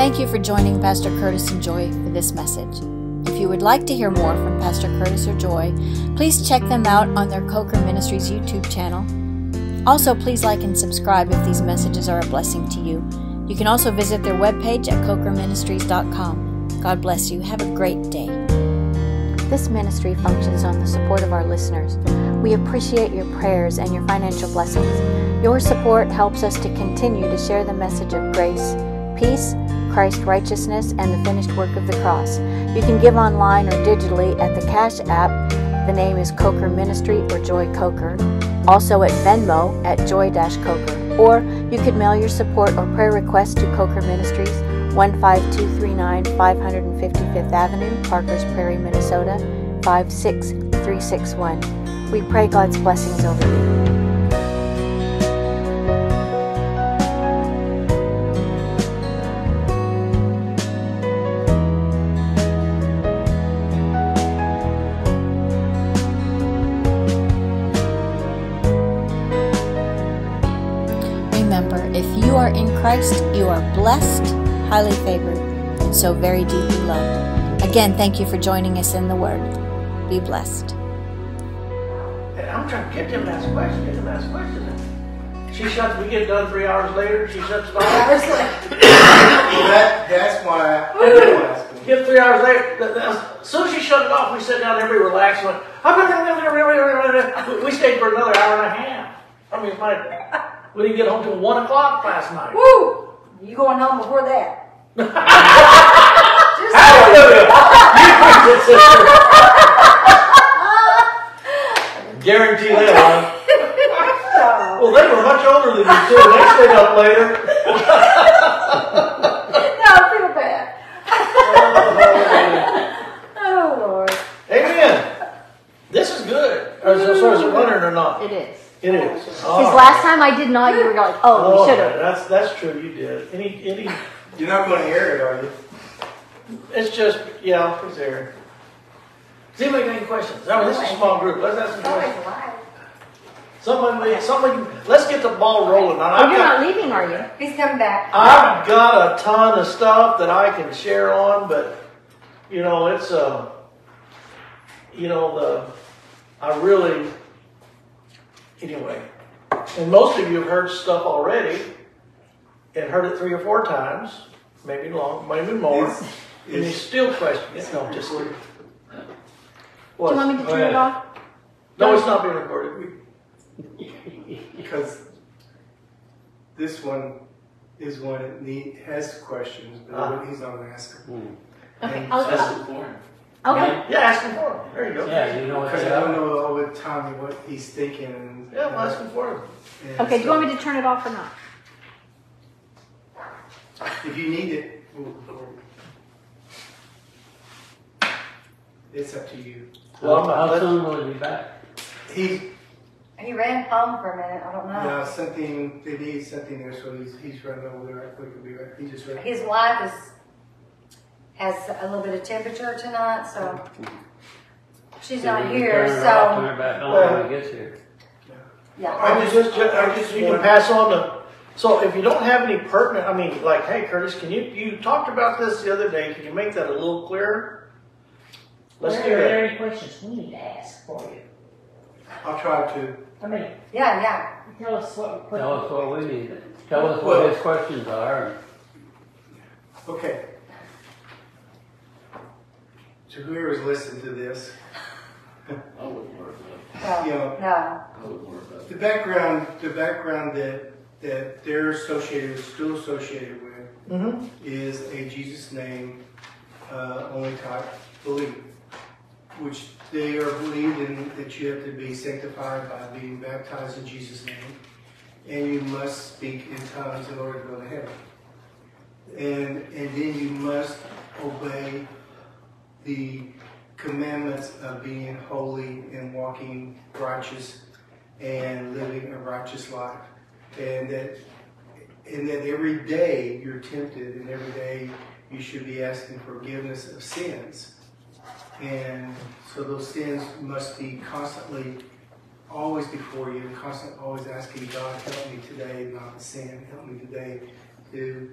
Thank you for joining Pastor Curtis and Joy for this message. If you would like to hear more from Pastor Curtis or Joy, please check them out on their Coker Ministries YouTube channel. Also, please like and subscribe if these messages are a blessing to you. You can also visit their webpage at cokerministries.com. God bless you. Have a great day. This ministry functions on the support of our listeners. We appreciate your prayers and your financial blessings. Your support helps us to continue to share the message of grace, peace, Christ's righteousness, and the finished work of the cross. You can give online or digitally at the Cash App. The name is Coker Ministry or Joy Coker. Also at Venmo at Joy Coker. Or you could mail your support or prayer request to Coker Ministries, 15239 555th Avenue, Parkers Prairie, Minnesota, 56361. We pray God's blessings over you. Remember, if you are in Christ, you are blessed, highly favored, and so very deeply loved. Again, thank you for joining us in the Word. Be blessed. And I'm trying to get them to ask questions, get them to ask questions. She shuts, we get done three hours later, she shuts it off. Hours later. Well, that, that's why I did ask him. Get three hours later, th- th- as soon as she shut it off, we sat down there, we relaxed, and went, we- we stayed for another hour and a half. I mean, my, we didn't get home till one o'clock last night. Woo! You going home before that? Hallelujah! You preach it, sister. Guarantee that, huh? Well, they were much older than you too, they stayed up later. No, I feel bad. Oh, Lord. Amen. This is good. Or is it, so is it running or not? It is. It is. Because All right. last time I did not, you were like, oh, we Oh, should have. That's, that's true, you did. Any, any, You're not going to hear it, are you? it's just, yeah, it's there. Does anybody got any questions? I mean, this is a small group, let's ask some questions. Somebody, somebody, let's get the ball rolling. Now, Oh, I've you're got, not leaving, are you? He's coming back. I've got a ton of stuff that I can share on, but, you know, it's, uh, you know, the, I really, anyway. And most of you have heard stuff already, and heard it three or four times, maybe long, maybe more. It's- And you it's- still question it. No, just. Do you want me to Go turn it off? No, it's not being recorded. We- Because this one is one that need, has questions, but Ah. he's not going to ask them. Okay, And- I'll, That's the form. okay. Yeah, ask him for him. There you go. Yeah, you know Because I don't know all the time what he's thinking. And, Yeah, well, ask him for him. and Okay, do you want me to turn it off or not? If you need it, we'll- we'll- it's up to you. Well, I'm not- How let's- soon will he be back? He, He ran home for a minute. I don't know. yeah, something, they need something there, so he's, he's running over there right quick. He'll be right. He just ran. His wife is has a little bit of temperature tonight, so she's not here. Turn her off, turn So her back on Well- when he gets here. yeah. I just, just, I just, you can pass on the, so if you don't have any pertinent, I mean, like, hey, Curtis, can you, you talked about this the other day, can you make that a little clearer? Let's do Are that. there any questions we need to ask for you? I'll try to. I mean, Yeah, yeah. tell us what. what- Tell us what we need. Tell us Well- what his questions are. Okay. To whoever's listening to this, I wouldn't worry No, you know, no. I wouldn't worry about the background, the background that, that they're associated, still associated with, Mm-hmm. is a Jesus name uh, only type belief, which they are believed in that you have to be sanctified by being baptized in Jesus' name, and you must speak in tongues in order to go to heaven. And and then you must obey the commandments of being holy and walking righteous and living a righteous life, and that and that every day you're tempted, and every day you should be asking forgiveness of sins. And so those sins must be constantly always before you, constantly always asking God, help me today not to sin. Help me today to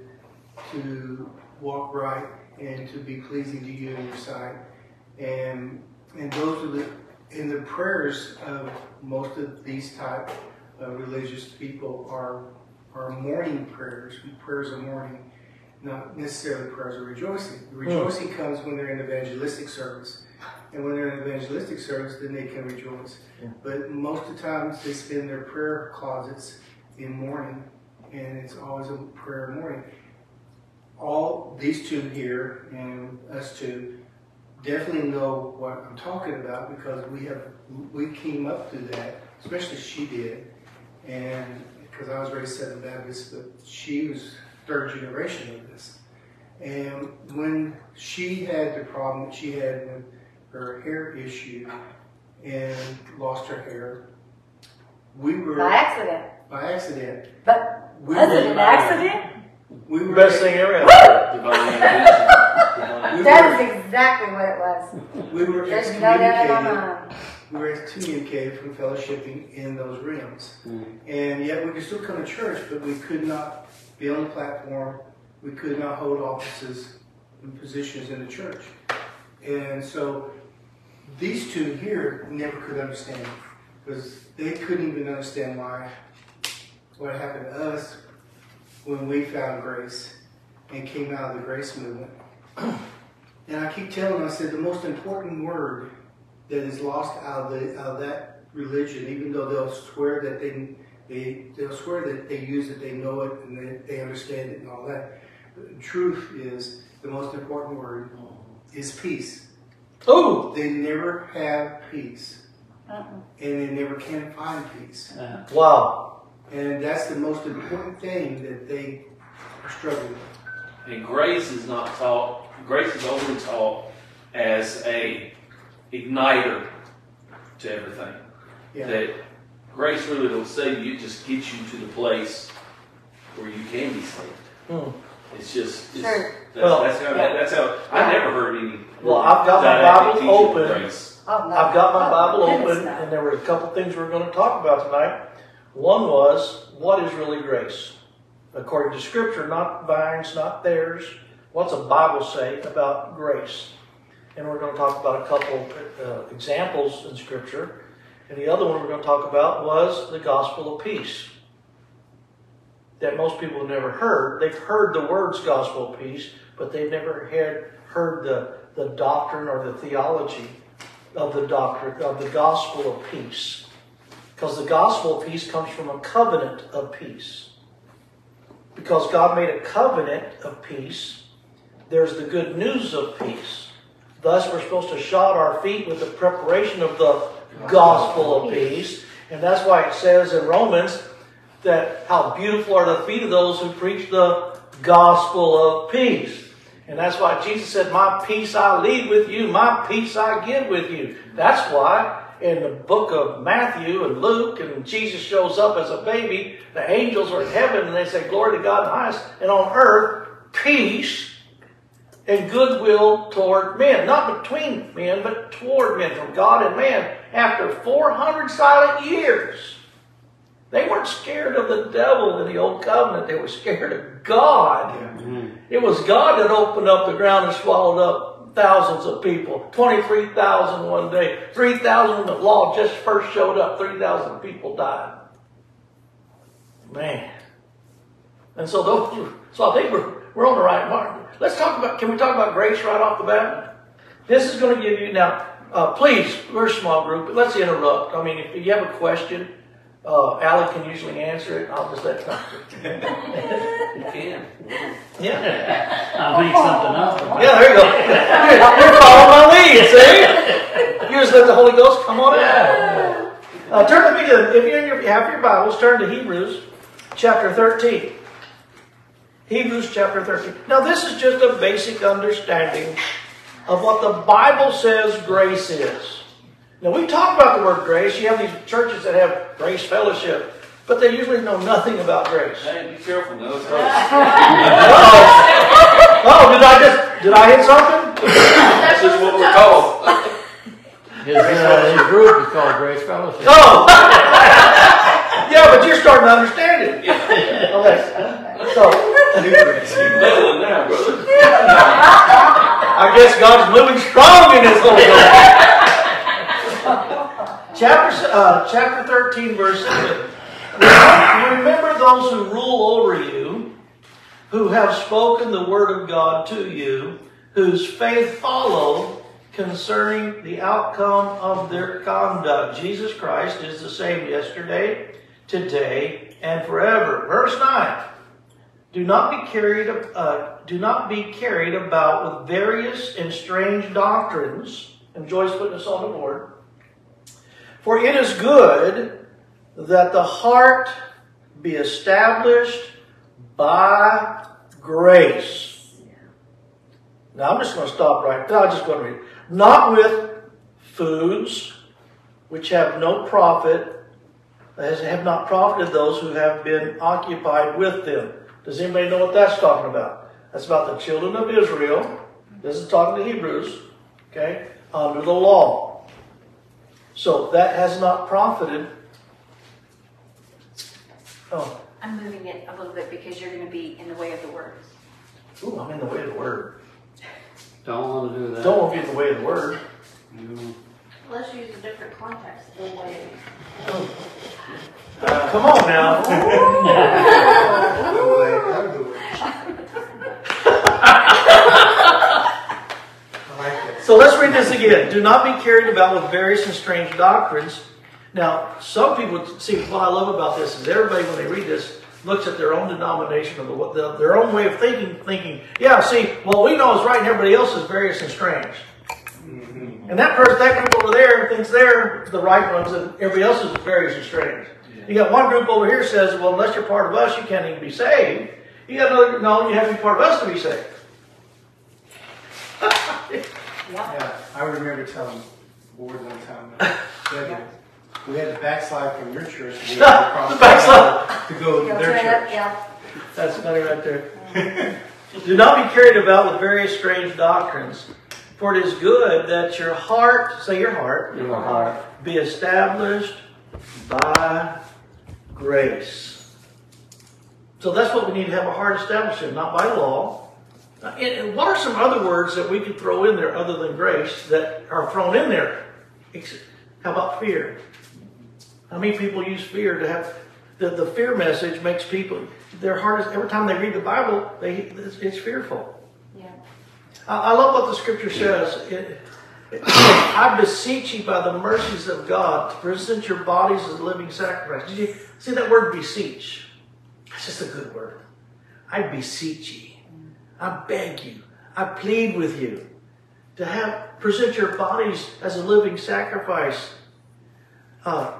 to walk right and to be pleasing to you in your sight. And and those are the in the prayers of most of these type of religious people are are morning prayers, prayers of morning, not necessarily prayers of rejoicing. The hmm. rejoicing comes when they're in evangelistic service. And when they're in evangelistic service, then they can rejoice. But most of the times they spend their prayer closets in mourning, and it's always a prayer morning. All these two here and us two definitely know what I'm talking about because we have we came up through that, especially she did, and because I was raised Southern Baptist, but she was third generation of this. And when she had the problem that she had with her hair issue and lost her hair, we were By accident. by accident. But We was were, it an accident? we were Best thing ever. Divine intervention. Divine- We That were, is exactly what it was. we were There's no doubt in my excommunicated. mind. We were excommunicated from fellowshipping in those realms. Mm. And yet we could still come to church, but we could not be on the platform. We could not hold offices and positions in the church. And so these two here never could understand because they couldn't even understand why what happened to us when we found grace and came out of the grace movement. And I keep telling them, I said, the most important word that is lost out of, the, out of that religion, even though they'll swear that they, they, they'll swear that they use it, they know it, and they, they understand it and all that. But truth is, the most important word is peace. Oh! They never have peace, Uh-uh. and they never can find peace. Yeah. wow. And that's the most important thing that they are struggling with. And grace is not taught, grace is only taught as a igniter to everything. Yeah. That grace really don't save you, it just gets you to the place where you can be saved. Hmm. It's just, it's, Sure. that's, Well- that's how, that's how, I never heard any. Well, I've got my Bible open. grace. Oh. I've got my Oh, Bible open, and there were a couple things we are going to talk about tonight. One was, what is really grace? According to Scripture, not Vine's, not theirs. What's the Bible say about grace? And we're going to talk about a couple uh, examples in Scripture. And the other one we're going to talk about was the gospel of peace. That most people have never heard. They've heard the words gospel of peace, but they've never had heard the, the doctrine or the theology of the doctrine of the gospel of peace. Because the gospel of peace comes from a covenant of peace. Because God made a covenant of peace, there's the good news of peace. Thus, we're supposed to shod our feet with the preparation of the gospel of peace. And that's why it says in Romans that how beautiful are the feet of those who preach the gospel of peace. And that's why Jesus said, My peace I leave with you, my peace I give with you. That's why in the book of Matthew and Luke, and Jesus shows up as a baby, the angels are in heaven and they say, Glory to God in highest, and on earth, peace and goodwill toward men. Not between men, but toward men, from God and man. After 400 silent years, they weren't scared of the devil in the old covenant, they were scared of God. Mm-hmm. It was God that opened up the ground and swallowed up thousands of people. 23,000 one day. 3,000 when the law just first showed up. 3,000 people died. Man. And so those so I think we're, we're on the right mark. Let's talk about, can we talk about grace right off the bat? This is going to give you, now, uh, please, we're a small group, but let's interrupt. I mean, if you have a question, uh, Allie can usually answer it. I'll just let You can. Yeah. I'll make something up. Yeah, there you go. You're, you're following my lead, see? You just let the Holy Ghost come on in. Uh, turn to me to, if you're in your, you have your Bibles, turn to Hebrews chapter 13. Hebrews chapter 13. Now, this is just a basic understanding of what the Bible says grace is. Now, we talk about the word grace. You have these churches that have grace fellowship, but they usually know nothing about grace. Hey, be careful No, It's hard. Oh, did I just, did I hit something? That's just what we're called. His, uh, his group is called Grace Fellowship. Oh! yeah, but you're starting to understand it. Okay. So, brother. I guess God's moving strong in this Holy Ghost. chapter, uh, chapter 13, verse 7. Remember those who rule over you, who have spoken the word of God to you, whose faith follow concerning the outcome of their conduct. Jesus Christ is the same yesterday, today, and forever. Verse 9. Do not be carried, uh, do not be carried about with various and strange doctrines. And Joy's putting this on the board. For it is good that the heart be established by grace. Now I'm just going to stop right there. I'm just going to read. Not with foods which have no profit, as have not profited those who have been occupied with them. Does anybody know what that's talking about? That's about the children of Israel. This is talking to Hebrews, okay, under the law. So that has not profited. Oh, I'm moving it a little bit because you're gonna be in the way of the word. ooh, I'm in the way of the word. Don't want to do that. Don't want to be in the way of the word. You- Let's use a different context. The way. Come on now. Out of the way, out of the way. I like that. So let's read this again. Do not be carried about with various and strange doctrines. Now, some people see what I love about this is everybody when they read this looks at their own denomination of the, the, their own way of thinking, thinking, yeah, see, what we know is right, and everybody else is various and strange. Mm-hmm. And that person, that group over there thinks they're the right ones, and everybody else is various and strange. You got one group over here says, well, unless you're part of us, you can't even be saved. You got another, no, you have to be part of us to be saved. Yeah, I remember telling board one time, we had to- we had to backslide from your church. to to The backslide. To go to Yeah, their turn it up, church. yeah. That's funny right there. Do not be carried about with various strange doctrines, for it is good that your heart, say your heart, Your heart. be established by grace. So that's what we need to have a heart established in, not by law. Uh, And and what are some other words that we could throw in there other than grace that are thrown in there? How about fear? How many people use fear to have the, the fear message makes people their heart is every time they read the Bible they it's, it's fearful. Yeah. I, I love what the scripture says. It, it I beseech you by the mercies of God to present your bodies as a living sacrifice. Did you see that word beseech? That's just a good word. I beseech you. I beg you. I plead with you to have present your bodies as a living sacrifice uh,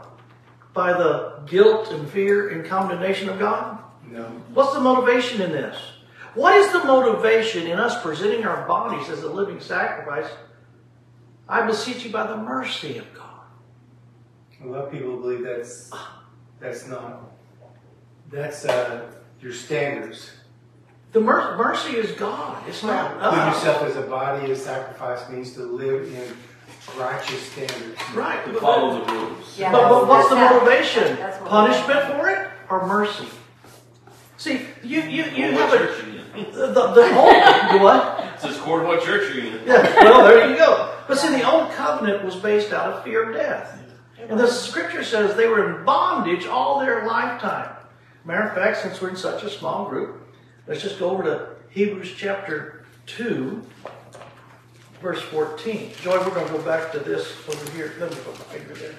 by the guilt and fear and condemnation of God. No. What's the motivation in this? What is the motivation in us presenting our bodies as a living sacrifice? I beseech you by the mercy of God. A lot of people believe that's, that's not, that's, uh, your standards. The mer- mercy is God. It's not Put us. yourself as a body as sacrifice means to live in righteous standards. Right. To But, follow the rules. Yeah, but, but what's the that's- motivation? that's what- Punishment for it or mercy? See, you you you What have a church you in? the, the, the whole what? It says, "Court, what church are you in?" Yeah, well, there you go. But see, the old covenant was based out of fear of death. And the scripture says they were in bondage all their lifetime. Matter of fact, since we're in such a small group, let's just go over to Hebrews chapter 2, verse 14. Joy, we're going to go back to this over here. Let me put my finger there.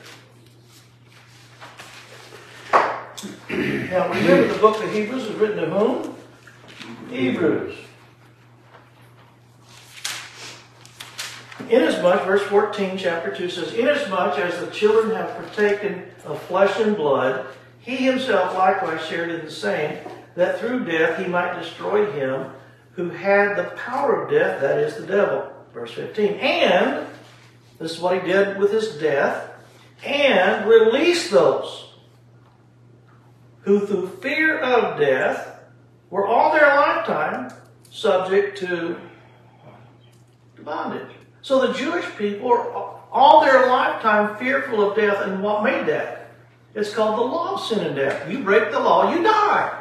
Now, remember the book of Hebrews is written to whom? Hebrews. Inasmuch, verse 14, chapter 2 says, Inasmuch as the children have partaken of flesh and blood, he himself likewise shared in the same, that through death he might destroy him who had the power of death, that is the devil. Verse 15. And, this is what he did with his death, and release those who through fear of death were all their lifetime subject to bondage. So the Jewish people are all their lifetime fearful of death. And what made that? It's called the law of sin and death. You break the law, you die.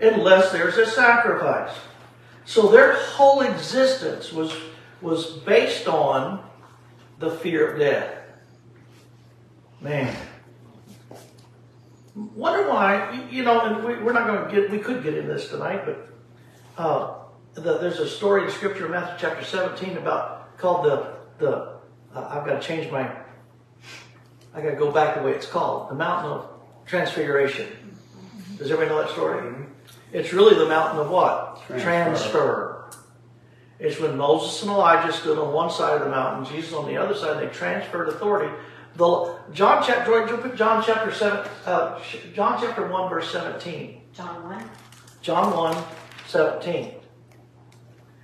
Unless there's a sacrifice. So their whole existence was, was based on the fear of death. Man. Wonder why, you know, and we, we're not going to get, we could get into this tonight, but uh, the, there's a story in Scripture, Matthew chapter 17, about called the, the uh, I've got to change my, I got to go back the way it's called, the mountain of transfiguration. Does everybody know that story? It's really the mountain of what? Transfer. Transfer. It's when Moses and Elijah stood on one side of the mountain, Jesus on the other side, and they transferred authority. The John chapter, George, you put John chapter seven, uh, John chapter one, verse seventeen. John 1. John 1, 17.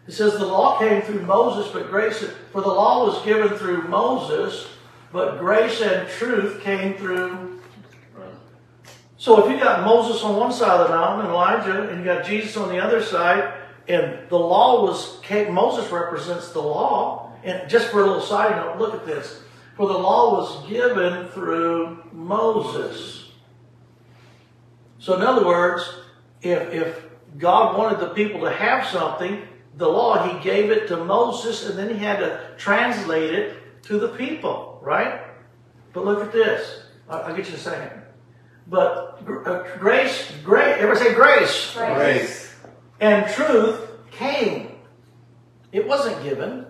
It says, The law came through Moses, but grace, for the law was given through Moses, but grace and truth came through. So if you got Moses on one side of the mountain, and Elijah, and you got Jesus on the other side, and the law was, Moses represents the law, and just for a little side note, look at this. For the law was given through Moses. So in other words, if, if God wanted the people to have something, the law, he gave it to Moses and then he had to translate it to the people, right? But look at this. I'll, I'll get you a second. But gr- uh, grace, grace, everybody say grace. Grace. And truth came. It wasn't given.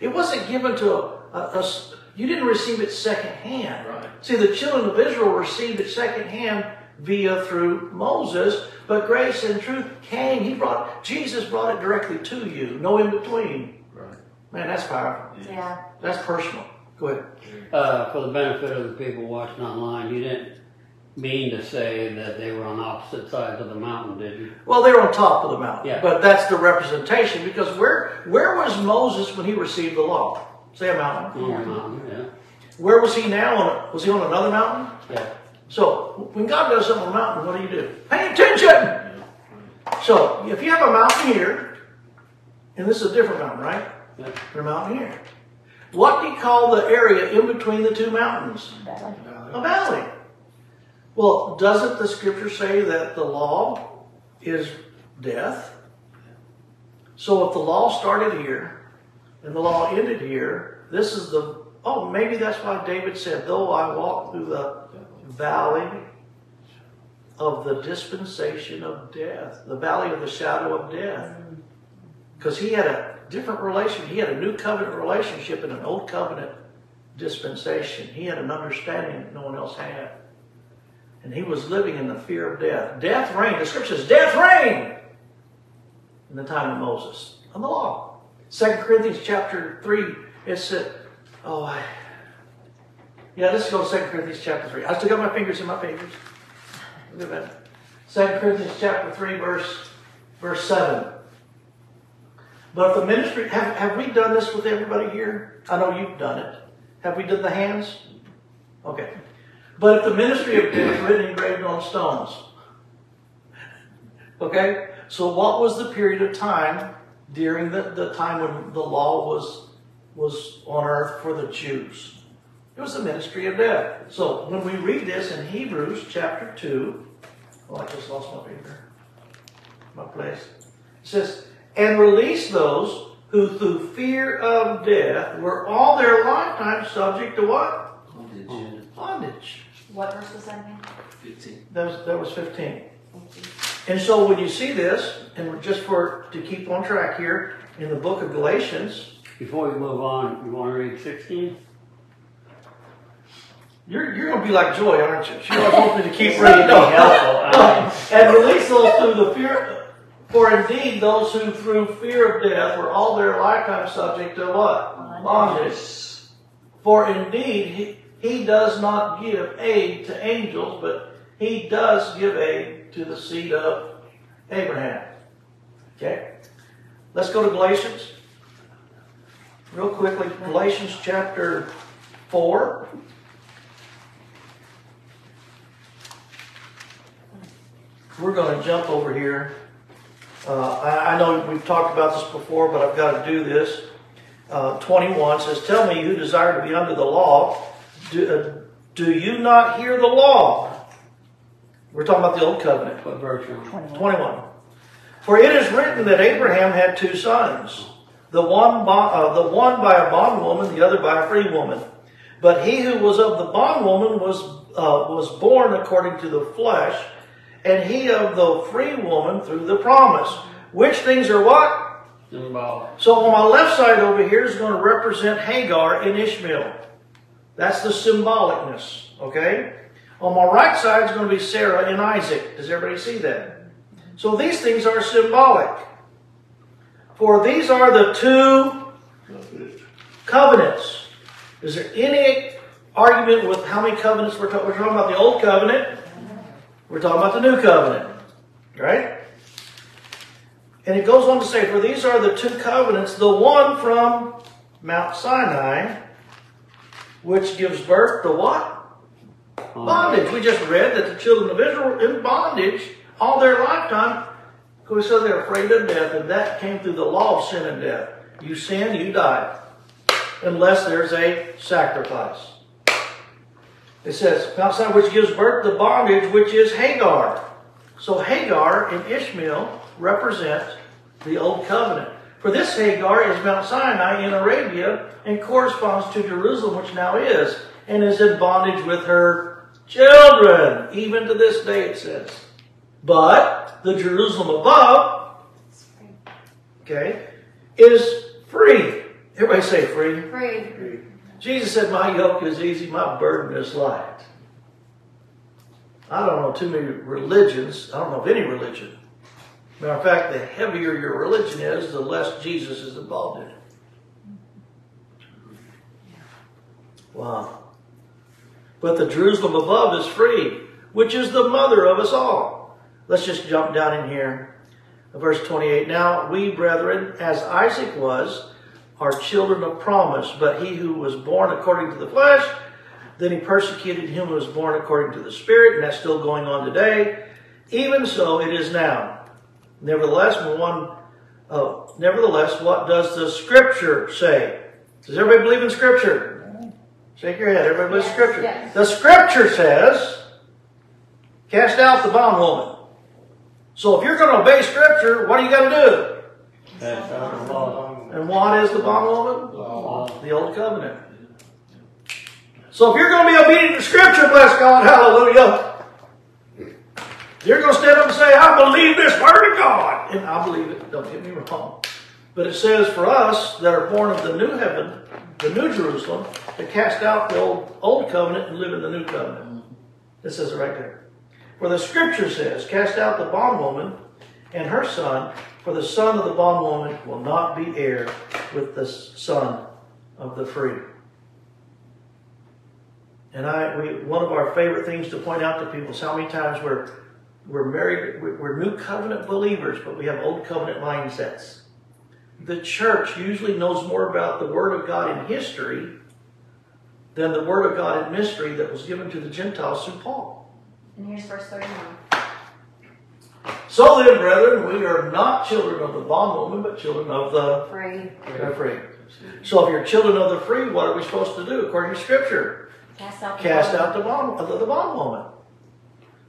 It wasn't given to a, a- a s- you didn't receive it secondhand. Right. See, the children of Israel received it secondhand via through Moses, but grace and truth came. He brought, Jesus brought it directly to you. No in between. Right. Man, that's powerful. Yeah. That's personal. Go ahead. Uh, for the benefit of the people watching online, you didn't mean to say that they were on opposite sides of the mountain, did you? Well, they're on top of the mountain. Yeah. But that's the representation because where where was Moses when he received the law? Say a mountain. On the mountain, yeah. Where was he now? On, was he on another mountain? Yeah. So when God does something on a mountain, what do you do? Pay attention. Yeah. So if you have a mountain here, and this is a different mountain, right? Yeah. There's a mountain here. What do you call the area in between the two mountains? Valley. A valley. Well, doesn't the scripture say that the law is death? So if the law started here and the law ended here, this is the, oh, maybe that's why David said, though I walk through the valley of the dispensation of death, the valley of the shadow of death. Because he had a different relation, he had a new covenant relationship and an old covenant dispensation. He had an understanding that no one else had. And he was living in the fear of death. Death reigned. The scripture says, death reigned in the time of Moses on the law. Second Corinthians chapter 3, it said, oh, I, yeah, let's go 2 Corinthians chapter 3. I still got my fingers in my papers. Look at that. 2 Corinthians chapter 3, verse, verse 7. But if the ministry, have, have we done this with everybody here? I know you've done it. Have we done the hands? Okay. But if the ministry of death written engraved on stones. Okay? So what was the period of time during the, the time when the law was was on earth for the Jews? It was the ministry of death. So when we read this in Hebrews chapter 2, oh, I just lost my paper. My place. It says, and release those who through fear of death were all their lifetime subject to what? Bondage. What verse was that again? 15. That was, that was 15. And so when you see this, and just for to keep on track here, in the book of Galatians, Before we move on, you want to read 16? you're, you're going to be like Joy, aren't you? She always wants me to keep reading. be No, helpful. no. And release those through the fear, for indeed those who through fear of death were all their lifetime subject to what? Bondage. For indeed he, does not give aid to angels, but he does give aid to the seed of Abraham. Okay? Let's go to Galatians. Real quickly, Galatians chapter 4. We're going to jump over here. Uh, I, I know we've talked about this before, but I've got to do this. uh, 21 says, Tell me, who desire to be under the law, do, uh, do you not hear the law? We're talking about the old covenant. What verse you on? 21. For it is written that Abraham had two sons, the one, bo- uh, the one by a bondwoman, the other by a free woman. But he who was of the bondwoman was, uh, was born according to the flesh, and he of the free woman through the promise. Which things are what? Symbolic. So on my left side over here is going to represent Hagar and Ishmael. That's the symbolicness, okay? On my right side is going to be Sarah and Isaac. Does everybody see that? So these things are symbolic. For these are the two covenants. Is there any argument with how many covenants we're talking? We're talking about the old covenant. We're talking about the new covenant, right? And it goes on to say, for these are the two covenants, the one from Mount Sinai, which gives birth to what? Bondage. We just read that the children of Israel were in bondage all their lifetime because said they're afraid of death, and that came through the law of sin and death. You sin, you die, unless there's a sacrifice. It says, Mount Sinai, which gives birth to bondage, which is Hagar. So Hagar and Ishmael represent the old covenant. For this Hagar is Mount Sinai in Arabia and corresponds to Jerusalem, which now is, and is in bondage with her children, even to this day, it says. But the Jerusalem above, okay, is free. Everybody say free. Free. Jesus said, My yoke is easy, my burden is light. I don't know too many religions, I don't know of any religion. Matter of fact, the heavier your religion is, the less Jesus is involved in it. Wow. But the Jerusalem above is free, which is the mother of us all. Let's just jump down in here. Verse 28. Now we, brethren, as Isaac was, are children of promise, but he who was born according to the flesh, then he persecuted him who was born according to the Spirit, and that's still going on today. Even so it is now. Nevertheless, one, uh, nevertheless, what does the Scripture say? Does everybody believe in Scripture? Shake your head. Everybody believes Yes, Scripture. yes. The Scripture says, "Cast out the bondwoman." So if you're going to obey Scripture, what do you got to do? That's out the. And what is the bondwoman? Law. The Old Covenant. So if you're going to be obedient to Scripture, bless God, hallelujah. You're going to stand up and say, I believe this word of God. And I believe it, don't get me wrong. But it says for us that are born of the new heaven, the new Jerusalem, to cast out the old, old covenant and live in the new covenant. It says it right there. For the scripture says, Cast out the bondwoman and her son, for the son of the bondwoman will not be heir with the son of the free. And I, we, one of our favorite things to point out to people is how many times we're, we're married, we're we're new covenant believers, but we have old covenant mindsets. The church usually knows more about the Word of God in history than the Word of God in mystery that was given to the Gentiles through Paul. And here's verse 31. So then, brethren, we are not children of the bondwoman, but children of the Free. the free. So if you're children of the free, what are we supposed to do according to Scripture? Cast out the Cast bond. out the bond, the, the bondwoman.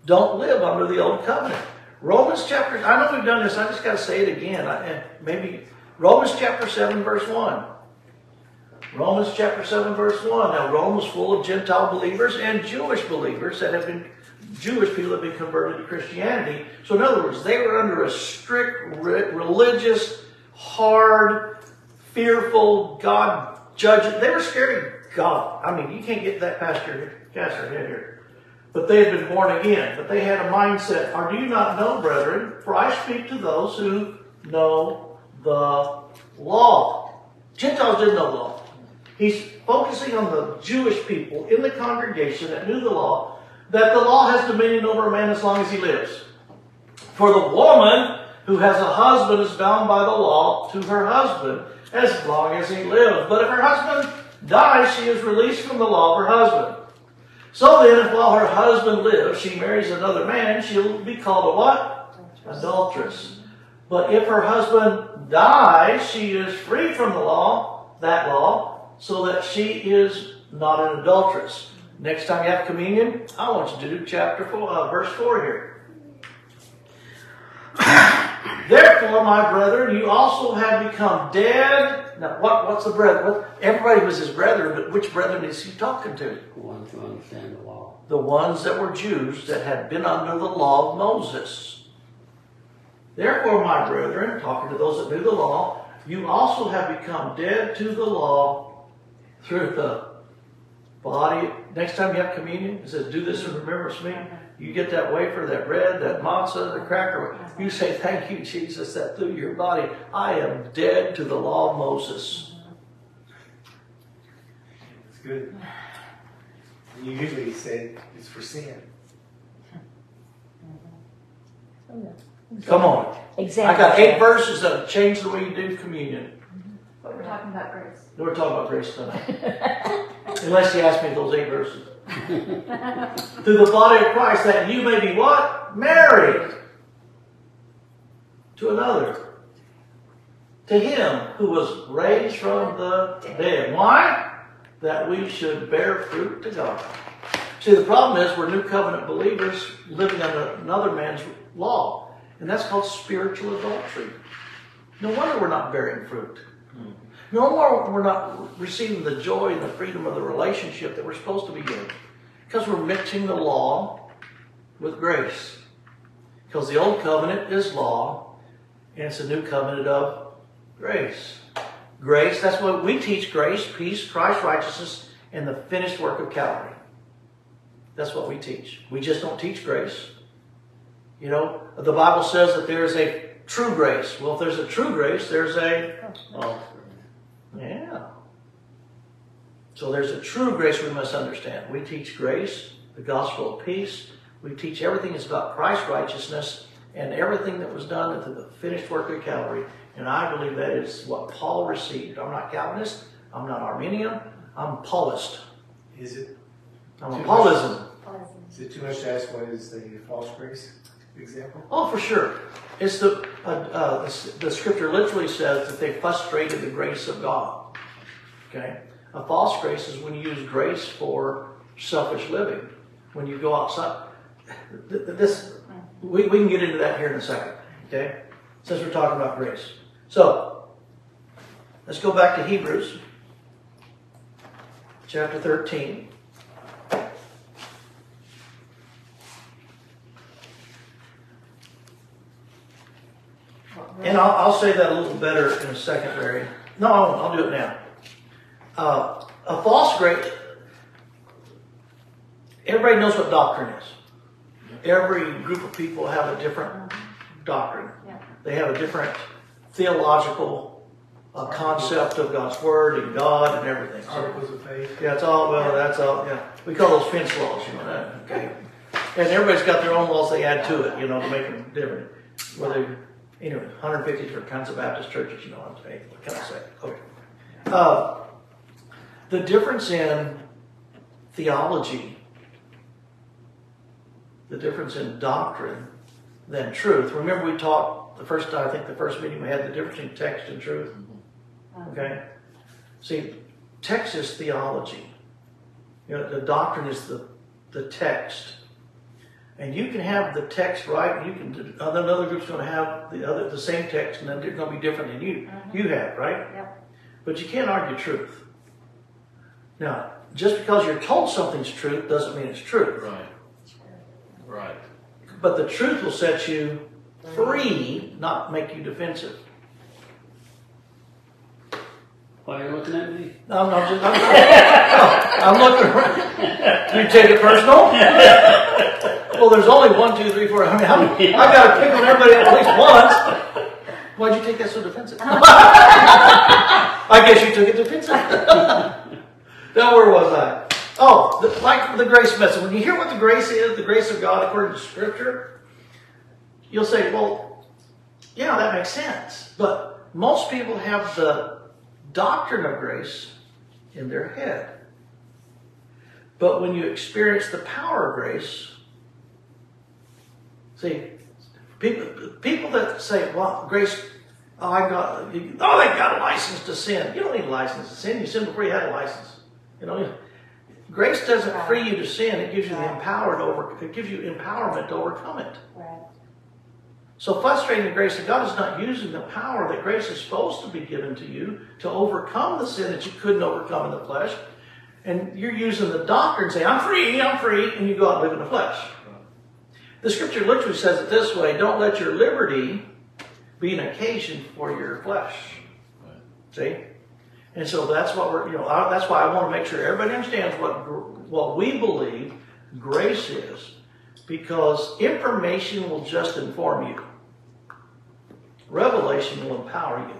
Don't live under the old covenant. Romans chapter, I know we've done this, I just got to say it again. I, maybe Romans chapter 7, verse 1. Romans chapter 7, verse 1. Now, Rome was full of Gentile believers and Jewish believers that have been, Jewish people have been converted to Christianity. So, in other words, they were under a strict, re- religious, hard, fearful, God judging. They were scared of God. I mean, you can't get that past your, past your head here. But they had been born again. But they had a mindset. Or do you not know, brethren? For I speak to those who know the law. Gentiles didn't know the law. He's focusing on the Jewish people in the congregation that knew the law, that the law has dominion over a man as long as he lives. For the woman who has a husband is bound by the law to her husband as long as he lives. But if her husband dies, she is released from the law of her husband. So then, if while her husband lives, she marries another man, she'll be called a what? Adulteress. But if her husband dies, she is free from the law that law, so that she is not an adulteress. Next time you have communion, I want you to do chapter four, uh, verse four here. Therefore, my brethren, you also have become dead. Now, what, what's the brethren? Everybody was his brethren, but which brethren is he talking to? The ones who understand the law. The ones that were Jews that had been under the law of Moses. Therefore, my brethren, talking to those that knew the law, you also have become dead to the law through the body. Next time you have communion, it says, Do this in remembrance of me. You get that wafer, that bread, that matzah, the cracker. You say, Thank you, Jesus, that through your body I am dead to the law of Moses. It's good. You usually say it's for sin. Come on. Exactly. I got eight verses that change the way you do communion. But we're talking about grace. We're talking about grace tonight. Unless you ask me those eight verses. Through the body of Christ, that you may be what? Married to another. To him who was raised from the dead. Why? That we should bear fruit to God. See, the problem is we're new covenant believers living under another man's law. And that's called spiritual adultery. No wonder we're not bearing fruit. Hmm. No more we're not receiving the joy and the freedom of the relationship that we're supposed to be getting. Because we're mixing the law with grace. Because the old covenant is law, and it's a new covenant of grace. Grace, that's what we teach grace, peace, Christ righteousness, and the finished work of Calvary. That's what we teach. We just don't teach grace. You know, the Bible says that there is a true grace. Well, if there's a true grace, there's a Oh, yeah. So there's a true grace we must understand. We teach grace, the gospel of peace. We teach everything is about Christ's righteousness and everything that was done through the finished work of Calvary. And I believe that is what Paul received. I'm not Calvinist. I'm not Arminian. I'm Paulist. Is it I'm a Paulism. is it too much to ask what is the false grace example? Oh, for sure. It's the, uh, uh, the, the scripture literally says that they frustrated the grace of God. Okay? A false grace is when you use grace for selfish living. When you go outside. Th- th- This, we, we can get into that here in a second. Okay? Since we're talking about grace. So, let's go back to Hebrews chapter 13. And I'll, I'll say that a little better in a second, Larry. No, I won't. I'll do it now. Uh, a false grace, everybody knows what doctrine is. Every group of people have a different doctrine. Yeah. They have a different theological uh, concept of God's Word and God and everything. So, Articles of faith. yeah, it's all, well, that's all, yeah. We call those fence laws, you know that, okay? And everybody's got their own laws they add to it, you know, to make them different. Whether, anyway, 150 different kinds of Baptist churches, you know what I'm saying? What can I say? Okay. Uh, the difference in theology, the difference in doctrine than truth. Remember we talked the first time, I think the first meeting we had, the difference between text and truth? Okay? See, text is theology. You know, the doctrine is the, the text. And you can have the text right, and you can other another group's going to have the other the same text, and then they're going to be different than you mm-hmm. you have, right? Yep. But you can't argue truth. Now, just because you're told something's truth doesn't mean it's truth. Right. Right. But the truth will set you mm-hmm. free, not make you defensive. why are you looking at me? No, I'm not just. I'm, I'm looking around. You take it personal? Well, there's only one, two, three, four. I mean, how many, I got to pick on everybody at least once. Why'd you take that so defensive? I guess you took it defensive. now, where was I? Oh, the, like the grace message. When you hear what the grace is, the grace of God according to Scripture, you'll say, well, yeah, that makes sense. But most people have the doctrine of grace in their head. But when you experience the power of grace, see, people, people that say, well, grace, Oh, I got, oh, they got a license to sin. You don't need a license to sin. You sinned before you had a license. You know, grace doesn't free you to sin. It gives you the empowered over. It gives you empowerment to overcome it. Right. So frustrating the grace of God is not using the power that grace is supposed to be given to you to overcome the sin that you couldn't overcome in the flesh. And you're using the doctrine saying, I'm free, I'm free, and you go out and live in the flesh. The scripture literally says it this way don't let your liberty be an occasion for your flesh. See? And so that's what we're, you know, I, that's why I want to make sure everybody understands what, what we believe grace is. Because information will just inform you. Revelation will empower you.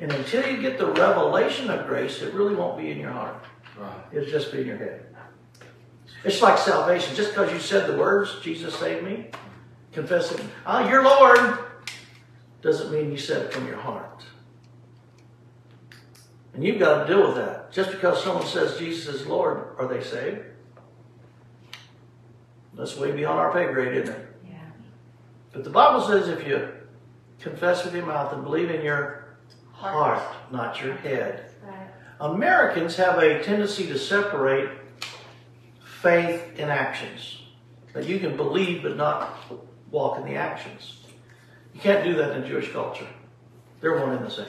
And until you get the revelation of grace, it really won't be in your heart. Right. It'll just be in your head. It's like salvation. Just because you said the words, Jesus saved me, confessing, ah, you're Lord, doesn't mean you said it from your heart. And you've got to deal with that. Just because someone says Jesus is Lord, are they saved? That's way beyond our pay grade, isn't it? Yeah. But the Bible says if you confess with your mouth and believe in your heart, not your head. Right. Americans have a tendency to separate faith in actions. That you can believe but not walk in the actions. You can't do that in Jewish culture. They're one and the same.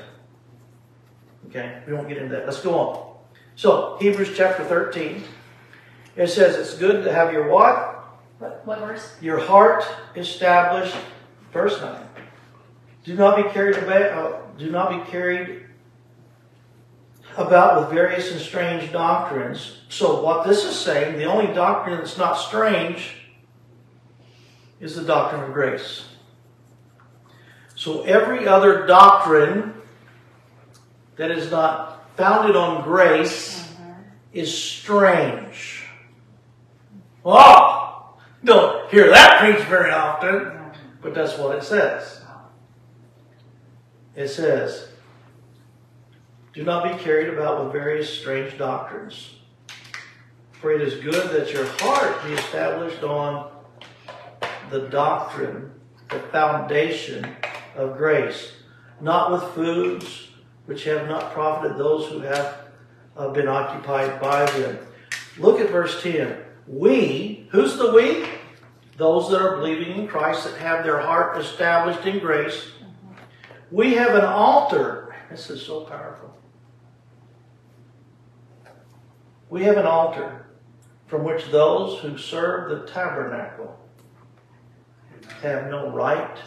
Okay? We won't get into that. Let's go on. So, Hebrews chapter 13. It says it's good to have your what? What, what verse? Your heart established. Verse 9. Do not be carried away, uh, do not be carried about with various and strange doctrines. So what this is saying, the only doctrine that's not strange is the doctrine of grace. So every other doctrine that is not founded on grace mm-hmm. is strange. Oh, don't hear that preached very often, mm-hmm. but that's what it says. It says, Do not be carried about with various strange doctrines. For it is good that your heart be established on the doctrine, the foundation of grace, not with foods which have not profited those who have uh, been occupied by them. Look at verse 10. We, who's the we? Those that are believing in Christ, that have their heart established in grace. We have an altar. This is so powerful. We have an altar from which those who serve the tabernacle have no right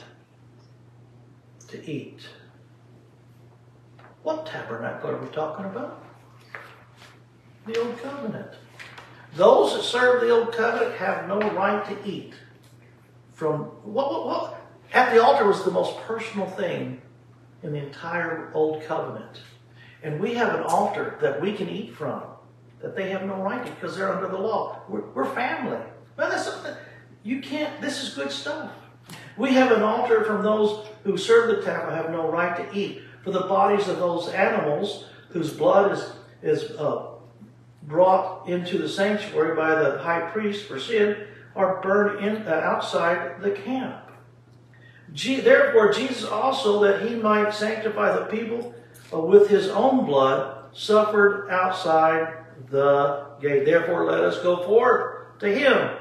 to eat. What tabernacle are we talking about? The Old Covenant. Those that serve the Old Covenant have no right to eat. From what, what, what? At the altar was the most personal thing in the entire Old Covenant. And we have an altar that we can eat from that they have no right to because they're under the law. We're, we're family. Well, that's something, you can't, this is good stuff. We have an altar from those who serve the temple have no right to eat. For the bodies of those animals whose blood is, is uh, brought into the sanctuary by the high priest for sin are burned in, uh, outside the camp. Je- therefore, Jesus also, that he might sanctify the people uh, with his own blood, suffered outside the gate. Therefore, let us go forth to him.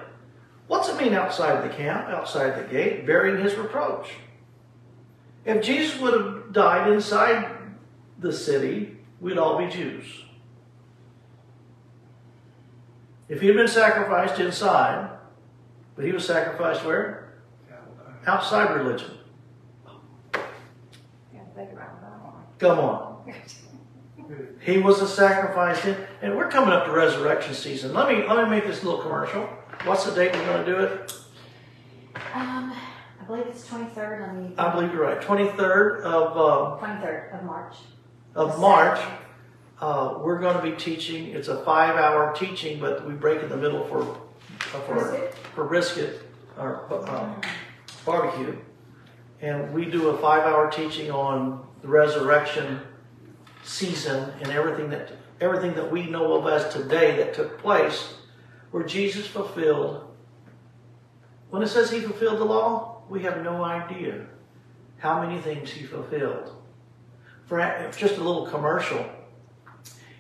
What's it mean outside the camp, outside the gate, bearing his reproach? If Jesus would have died inside the city, we'd all be Jews. If he had been sacrificed inside, but he was sacrificed where? Outside religion. Yeah, think about that one. Come on. He was a sacrifice, and we're coming up to resurrection season. Let me let me make this little commercial. What's the date we're going to do it? Um, I believe it's twenty-third on the. I believe you're right. Twenty third of Twenty-third of March. uh, of March. Uh, we're going to be teaching. It's a five hour teaching, but we break in the middle for uh, for Brisket? for brisket or uh, barbecue, and we do a five hour teaching on the resurrection season and everything that everything that we know of as today that took place, where Jesus fulfilled. When it says he fulfilled the law, we have no idea how many things he fulfilled. For just a little commercial.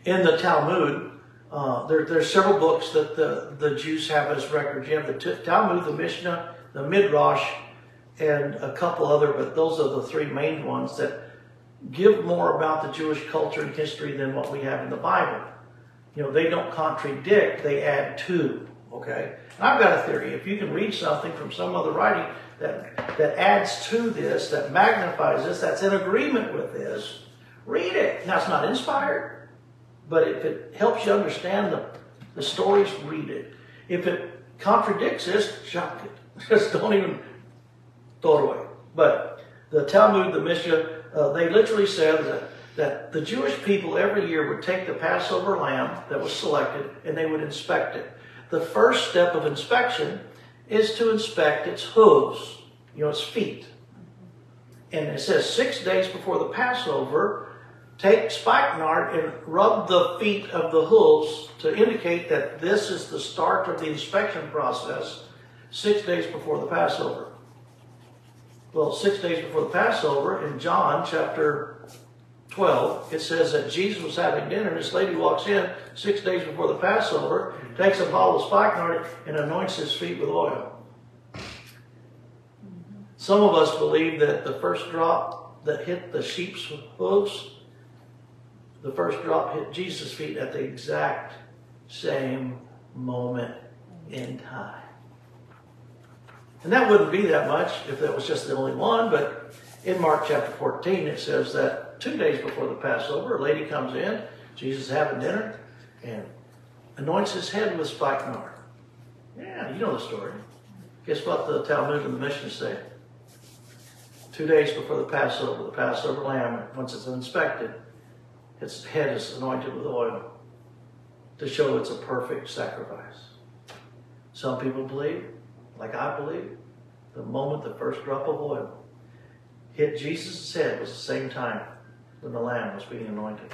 In the Talmud, uh, there, there's several books that the, the Jews have as records. You have the Talmud, the Mishnah, the Midrash, and a couple other, but those are the three main ones that give more about the Jewish culture and history than what we have in the Bible. You know, they don't contradict, they add to. Okay? And I've got a theory. If you can read something from some other writing that, that adds to this, that magnifies this, that's in agreement with this, read it. Now, it's not inspired, but if it helps you understand the, the stories, read it. If it contradicts this, chuck it. Just don't even throw it away. But the Talmud, the Mishnah, uh, they literally said that, that the Jewish people every year would take the Passover lamb that was selected and they would inspect it. The first step of inspection is to inspect its hooves, you know, its feet. And it says six days before the Passover, take spikenard and rub the feet of the hooves to indicate that this is the start of the inspection process six days before the Passover. Well, six days before the Passover, in John chapter 12, it says that Jesus was having dinner, and this lady walks in six days before the Passover, takes a bottle of spikenard, and anoints his feet with oil. Some of us believe that the first drop that hit the sheep's hooves, the first drop hit Jesus' feet at the exact same moment in time. And that wouldn't be that much if that was just the only one, but in Mark chapter 14, it says that two days before the Passover, a lady comes in, Jesus having dinner, and anoints his head with spikenard. Yeah, you know the story. Guess what the Talmud and the Mishnah say? Two days before the Passover, the Passover lamb, once it's inspected, its head is anointed with oil to show it's a perfect sacrifice. Some people believe like I believe, the moment the first drop of oil hit Jesus' head was the same time when the lamb was being anointed.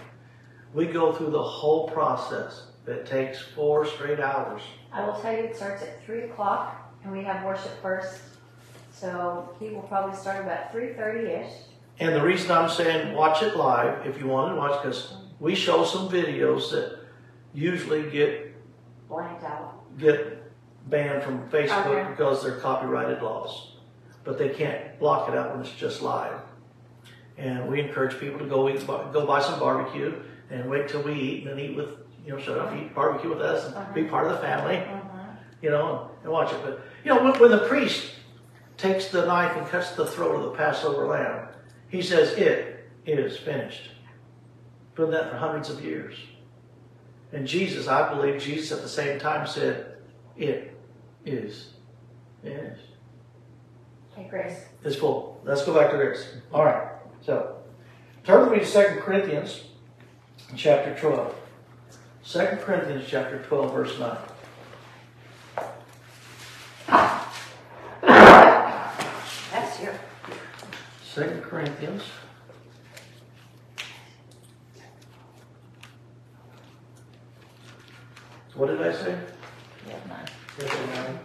We go through the whole process. It takes four straight hours. I will tell you, it starts at 3 o'clock, and we have worship first. So he will probably start about 3.30ish. And the reason I'm saying watch it live, if you want to watch, because we show some videos that usually get blanked out. Get banned from Facebook okay. because they're copyrighted laws. But they can't block it out when it's just live. And we encourage people to go eat, go buy some barbecue and wait till we eat and then eat with, you know, shut up, eat barbecue with us and uh-huh. be part of the family, uh-huh. you know, and watch it. But, you know, when, when the priest takes the knife and cuts the throat of the Passover lamb, he says, It is finished. Been that for hundreds of years. And Jesus, I believe Jesus at the same time said, It is finished. Okay, Grace. It's full. Let's go back to Grace. All right. So, turn with me to 2 Corinthians chapter 12. 2 Corinthians chapter 12, verse 9. That's you. 2 Corinthians. What did I say? Yeah, nine.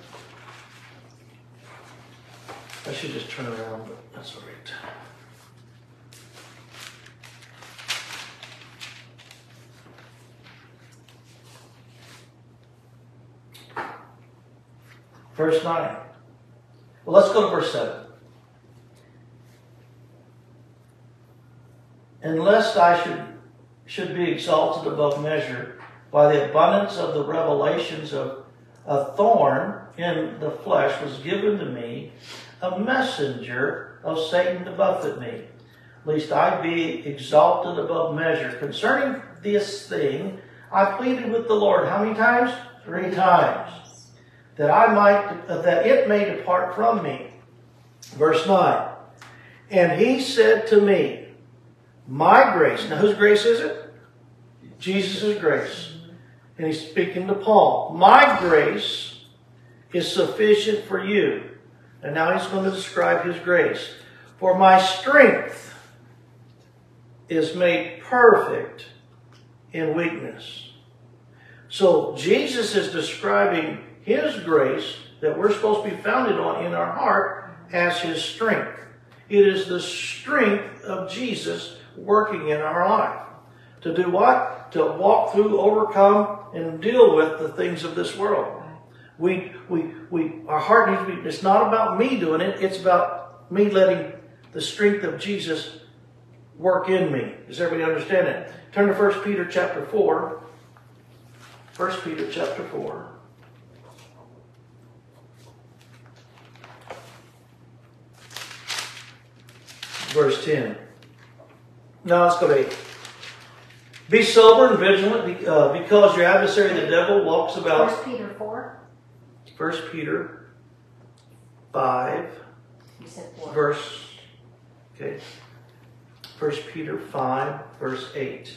I should just turn around, but that's all right. Verse 9. Well, let's go to verse 7. Unless I should, should be exalted above measure by the abundance of the revelations of a thorn in the flesh was given to me, a messenger of Satan to buffet me, lest I be exalted above measure. Concerning this thing, I pleaded with the Lord how many times? Three times. That I might, that it may depart from me. Verse 9. And he said to me, My grace. Now, whose grace is it? Jesus' grace and he's speaking to Paul. My grace is sufficient for you. And now he's going to describe his grace. For my strength is made perfect in weakness. So Jesus is describing his grace that we're supposed to be founded on in our heart as his strength. It is the strength of Jesus working in our life. To do what? To walk through, overcome, and deal with the things of this world. We, we, we, our heart needs to be, it's not about me doing it, it's about me letting the strength of Jesus work in me. Does everybody understand that? Turn to 1 Peter chapter 4. 1 Peter chapter 4. Verse 10. Now let's go to 8. Be sober and vigilant uh, because your adversary the devil walks about. 1 Peter 4. First Peter 5, verse, okay, First Peter 5, verse 8.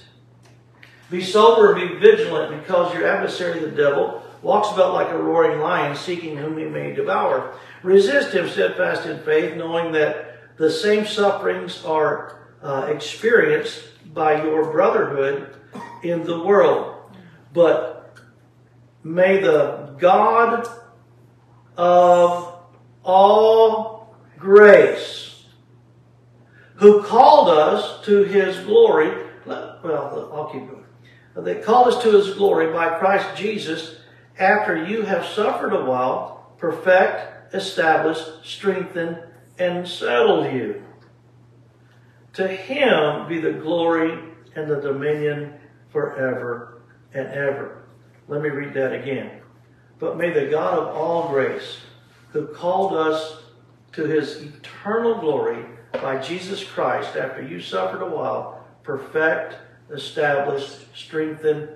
Be sober and be vigilant because your adversary, the devil, walks about like a roaring lion seeking whom he may devour. Resist him steadfast in faith, knowing that the same sufferings are uh, experienced by your brotherhood in the world. But may the God of all grace, who called us to his glory, well, I'll keep going. They called us to his glory by Christ Jesus after you have suffered a while, perfect, establish, strengthen, and settle you. To him be the glory and the dominion forever and ever. Let me read that again. But may the God of all grace, who called us to his eternal glory by Jesus Christ after you suffered a while, perfect, establish, strengthen,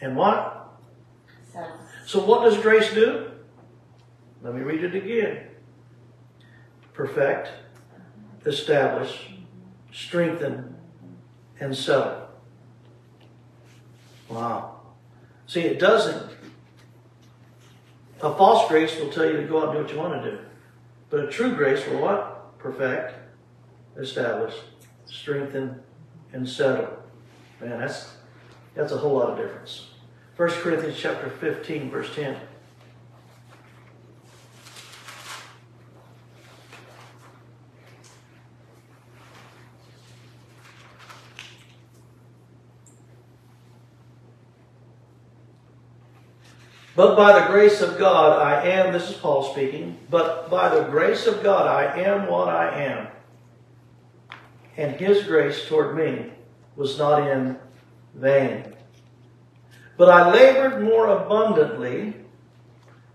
and what? So, So what does grace do? Let me read it again. Perfect, establish, strengthen, and settle. Wow. See, it doesn't. A false grace will tell you to go out and do what you want to do. But a true grace will what? Perfect, establish, strengthen, and settle. Man, that's that's a whole lot of difference. 1 Corinthians chapter 15, verse 10. But by the grace of God I am, this is Paul speaking, but by the grace of God I am what I am. And his grace toward me was not in vain. But I labored more abundantly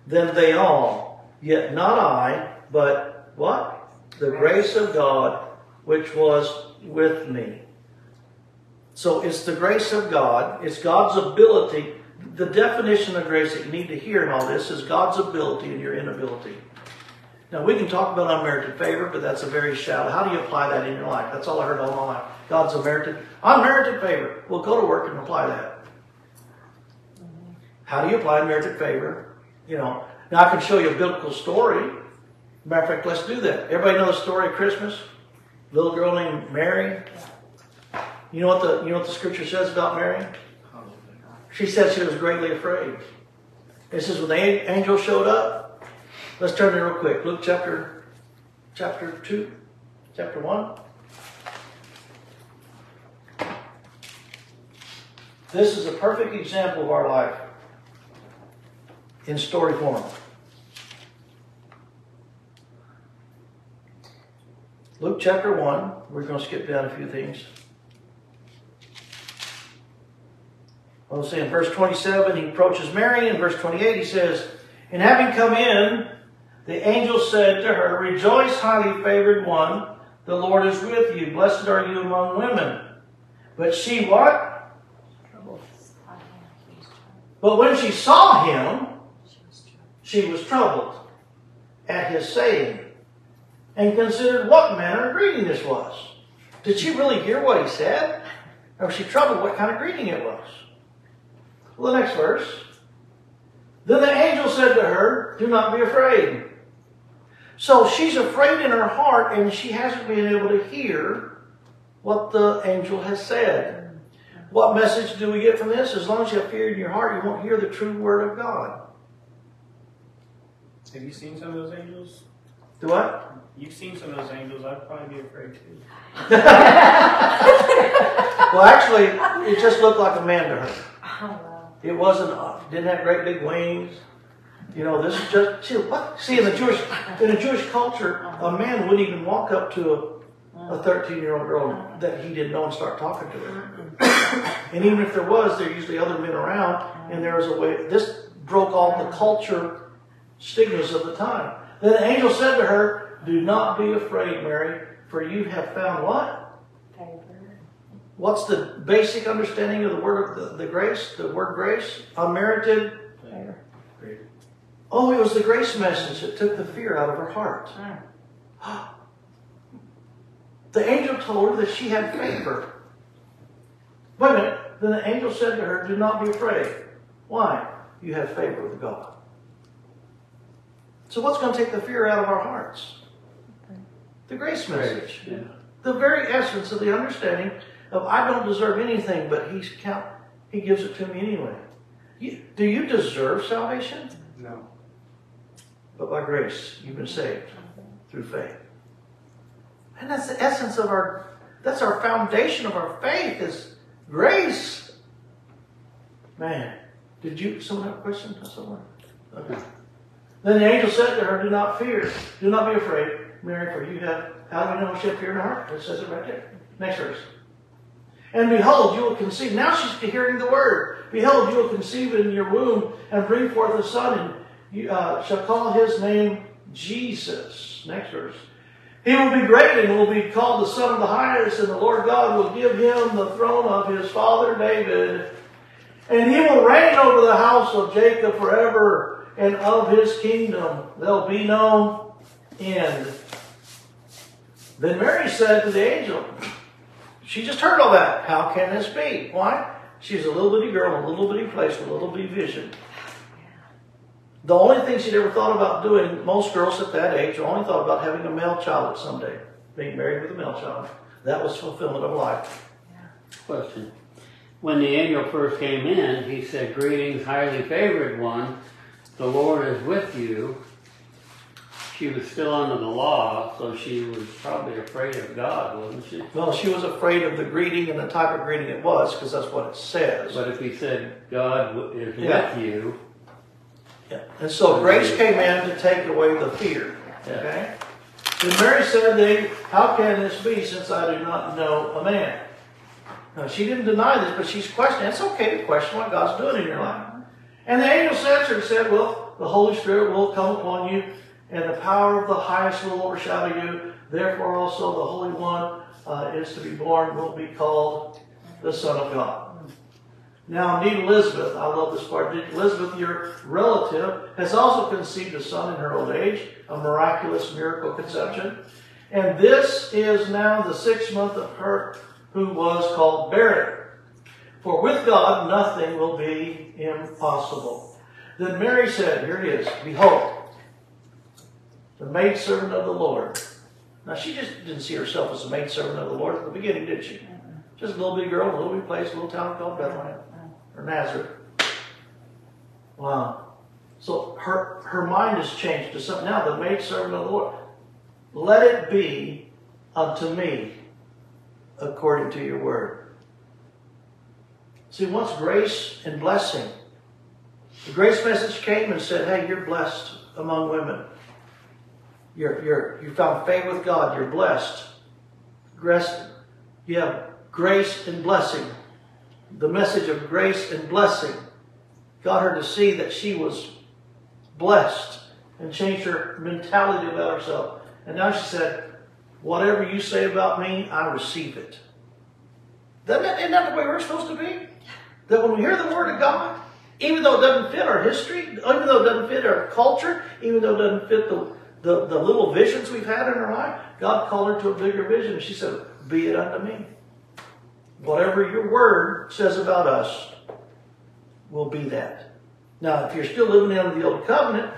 than they all, yet not I, but what? The grace of God which was with me. So it's the grace of God, it's God's ability. The definition of grace that you need to hear in all this is God's ability and your inability. Now, we can talk about unmerited favor, but that's a very shallow. How do you apply that in your life? That's all I heard all my life. God's unmerited, unmerited favor. Well, go to work and apply that. How do you apply unmerited favor? You know, now I can show you a biblical story. Matter of fact, let's do that. Everybody know the story of Christmas? Little girl named Mary. You know what the you know what the scripture says about Mary? She said she was greatly afraid. It says when the angel showed up, let's turn there real quick. Luke chapter chapter two, chapter one. This is a perfect example of our life in story form. Luke chapter 1, we're going to skip down a few things. Well, see in verse 27, he approaches Mary. In verse 28, he says, And having come in, the angel said to her, Rejoice, highly favored one, the Lord is with you. Blessed are you among women. But she what? But when she saw him, she was troubled at his saying and considered what manner of greeting this was. Did she really hear what he said? Or was she troubled what kind of greeting it was? Well, the next verse. Then the angel said to her, Do not be afraid. So she's afraid in her heart and she hasn't been able to hear what the angel has said. What message do we get from this? As long as you have fear in your heart, you won't hear the true word of God. Have you seen some of those angels? Do what? You've seen some of those angels. I'd probably be afraid too. Well, actually, it just looked like a man to her. Oh, It wasn't, uh, didn't have great big wings. You know, this is just, see, what? See, in the Jewish, in the Jewish culture, a man wouldn't even walk up to a, a 13 year old girl that he didn't know and start talking to her. And even if there was, there are usually other men around, and there was a way, this broke all the culture stigmas of the time. Then the angel said to her, Do not be afraid, Mary, for you have found what? Favor. What's the basic understanding of the word of the, the grace? The word grace? Unmerited? Favor. Oh, it was the grace message that took the fear out of her heart. Hmm. The angel told her that she had favor. Wait a minute. Then the angel said to her, Do not be afraid. Why? You have favor with God. So, what's going to take the fear out of our hearts? The grace message. Yeah. The very essence of the understanding of I don't deserve anything, but He's count. He gives it to me anyway. You, do you deserve salvation? No. But by grace, you've been saved through faith. And that's the essence of our, that's our foundation of our faith is grace. Man, did you, someone have a question? Someone? Okay. Then the angel said to her, do not fear. Do not be afraid, Mary, for you have, how do we know she had fear in her heart? It says it right there. Next verse. And behold, you will conceive. Now she's hearing the word. Behold, you will conceive in your womb and bring forth a son, and you uh, shall call his name Jesus. Next verse. He will be great and will be called the Son of the Highest, and the Lord God will give him the throne of his father David. And he will reign over the house of Jacob forever, and of his kingdom there'll be no end. Then Mary said to the angel, she just heard all that. How can this be? Why? She's a little bitty girl in a little bitty place with a little bitty vision. The only thing she'd ever thought about doing, most girls at that age only thought about having a male child someday, being married with a male child. That was fulfillment of life. Question. When the angel first came in, he said, Greetings, highly favored one, the Lord is with you. She was still under the law, so she was probably afraid of God, wasn't she? Well, she was afraid of the greeting and the type of greeting it was, because that's what it says. But if he said, God is Yeah. with you, Yeah. And so grace came in to take away the fear. Okay? Then Mary said, they, How can this be since I do not know a man? Now, she didn't deny this, but she's questioning. It's okay to question what God's doing in your life. And the angel answered and said, Well, the Holy Spirit will come upon you, and the power of the highest will overshadow you. Therefore, also the Holy One uh, is to be born, will be called the Son of God. Now, meet Elizabeth. I love this part. Elizabeth, your relative, has also conceived a son in her old age, a miraculous miracle conception. And this is now the sixth month of her who was called barren. For with God nothing will be impossible. Then Mary said, Here it is, behold, the maidservant of the Lord. Now, she just didn't see herself as a maidservant of the Lord at the beginning, did she? Just a little bitty girl, in a little bitty place, a little town called Bethlehem or Nazareth. Wow. So her her mind has changed to something. Now the maidservant of the Lord. Let it be unto me according to your word. See, once grace and blessing, the grace message came and said, Hey, you're blessed among women. You're, you're, you found favor with God. You're blessed. You have grace and blessing the message of grace and blessing got her to see that she was blessed and changed her mentality about herself. And now she said, Whatever you say about me, I receive it. Isn't that the way we're supposed to be? That when we hear the Word of God, even though it doesn't fit our history, even though it doesn't fit our culture, even though it doesn't fit the, the, the little visions we've had in our life, God called her to a bigger vision. And she said, Be it unto me. Whatever your word says about us will be that. Now, if you're still living under the old covenant,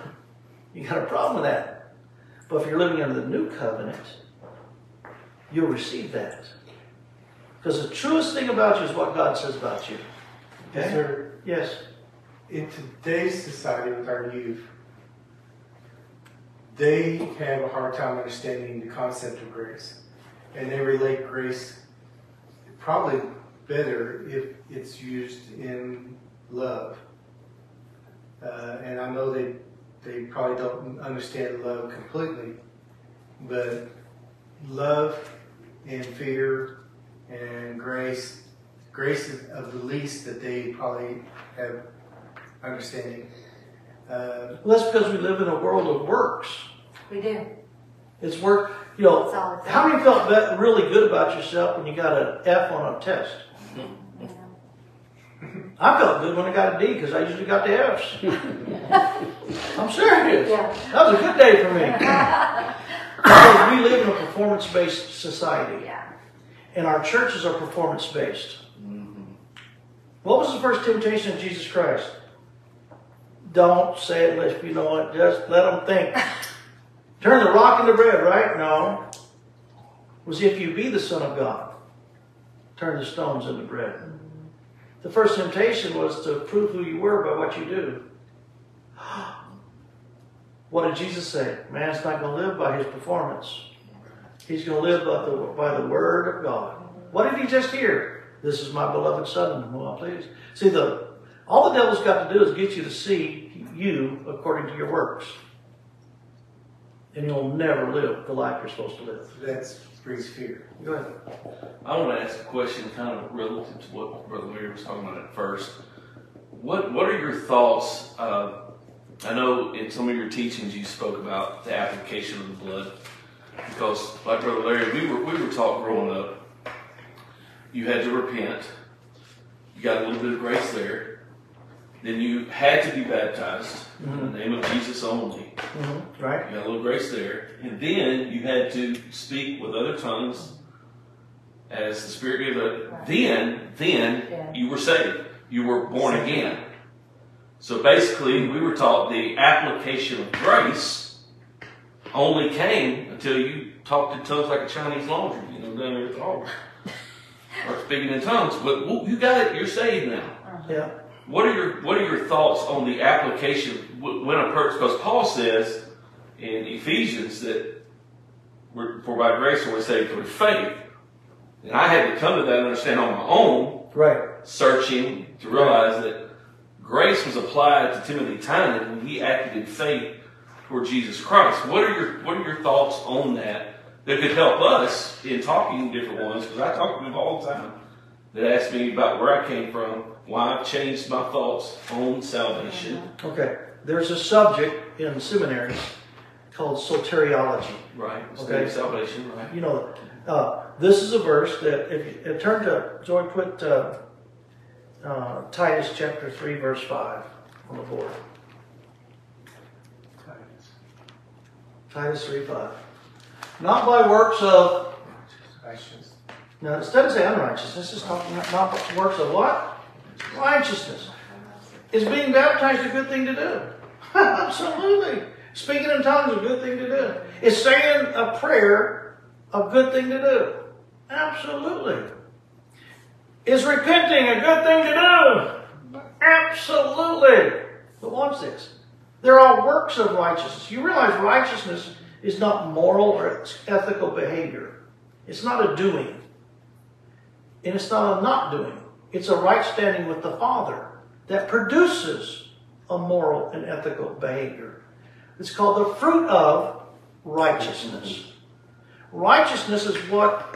you got a problem with that. But if you're living under the new covenant, you'll receive that. Because the truest thing about you is what God says about you. Yes, Okay? sir. Yes. In today's society with our youth, they have a hard time understanding the concept of grace. And they relate grace probably better if it's used in love. Uh, and I know they, they probably don't understand love completely, but love and fear and grace, grace of the least that they probably have understanding. Uh, Well, that's because we live in a world of works. We do. It's work, you know, it's how many felt be- really good about yourself when you got an F on a test? You. I felt good when I got a D because I usually got the F's. I'm serious. Yeah. That was a good day for me. because we live in a performance based society, Yeah. and our churches are performance based. What was the first temptation of Jesus Christ? Don't say it unless you know it. Just let them think. Turn the rock into bread, right? No. It was if you be the Son of God, turn the stones into bread. Mm-hmm. The first temptation was to prove who you were by what you do. What did Jesus say? Man's not going to live by his performance. He's going to live by the, by the word of God. Mm-hmm. What did he just hear? This is my beloved son in whom I'm pleased. See, the, all the devil's got to do is get you to see you according to your works. And you'll never live the life you're supposed to live. that brings fear. Go ahead. I want to ask a question kind of relative to what Brother Larry was talking about at first. What What are your thoughts? Uh, I know in some of your teachings you spoke about the application of the blood, because like Brother Larry, we were we were taught growing up, you had to repent. You got a little bit of grace there. Then you had to be baptized in the name of Jesus only. Mm-hmm. Right? You got a little grace there. And then you had to speak with other tongues as the Spirit gave it. Then, then Yeah. you were saved. You were born again. So basically, we were taught the application of grace only came until you talked in tongues like a Chinese laundry, you know, down there at the altar. or speaking in tongues. But you got it. You're saved now. Yeah. What are your What are your thoughts on the application when a person? Because Paul says in Ephesians that we're, for by grace we're saved through faith, and I had to come to that and understand on my own, Right. searching to realize that grace was applied to Timothy Tynan when he acted in faith toward Jesus Christ. What are your What are your thoughts on that? That could help us in talking to different ones because I talk to them all the time that ask me about where I came from, why I've changed my thoughts on salvation. Okay. There's a subject in seminaries called soteriology. Right. Okay. State of salvation. Right. You know, uh, this is a verse that if you uh, turn to Joy, put uh, uh, Titus chapter three, verse five on the board. Titus Titus three five. Not by works of Righteous. now it doesn't say unrighteousness. It's talking not, not by works of what righteousness. Is being baptized a good thing to do? Absolutely. Speaking in tongues is a good thing to do. Is saying a prayer a good thing to do? Absolutely. Is repenting a good thing to do? Absolutely. But watch this. They're all works of righteousness. You realize righteousness is not moral or ethical behavior. It's not a doing. And it's not a not doing. It's a right standing with the Father that produces a moral and ethical behavior. It's called the fruit of righteousness. Righteousness is what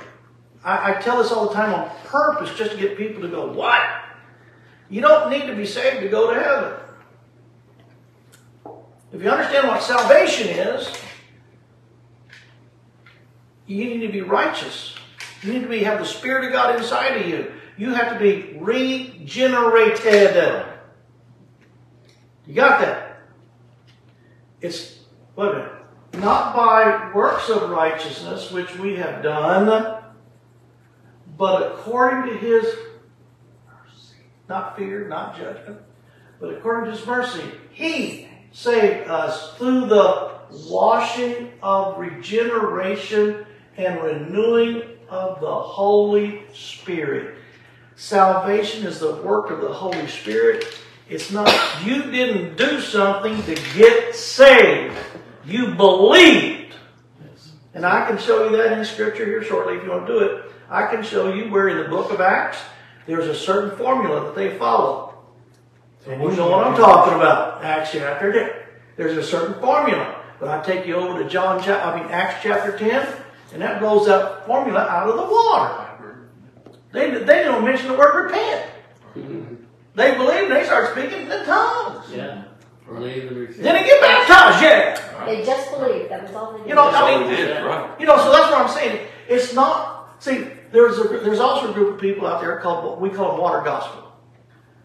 I, I tell this all the time on purpose just to get people to go, What? You don't need to be saved to go to heaven. If you understand what salvation is, you need to be righteous. You need to be have the Spirit of God inside of you. You have to be regenerated. You got that? It's wait a minute. Not by works of righteousness which we have done, but according to his mercy. Not fear, not judgment, but according to his mercy. He saved us through the washing of regeneration and renewing of the Holy Spirit. Salvation is the work of the Holy Spirit. It's not, you didn't do something to get saved. You believed. And I can show you that in scripture here shortly if you want to do it. I can show you where in the book of Acts there's a certain formula that they follow. And you know what I'm talking about. Acts chapter 10. There's a certain formula. But I take you over to John, I mean Acts chapter 10, and that blows that formula out of the water. They, they don't mention the word repent. They believe and they start speaking in tongues. Yeah. Believe and receive. Then they get baptized, yeah. They just believed, that was all they did. You know, That's I all mean, did, right? You know, so that's what I'm saying. It's not. See, there's a there's also a group of people out there called what we call them water gospel,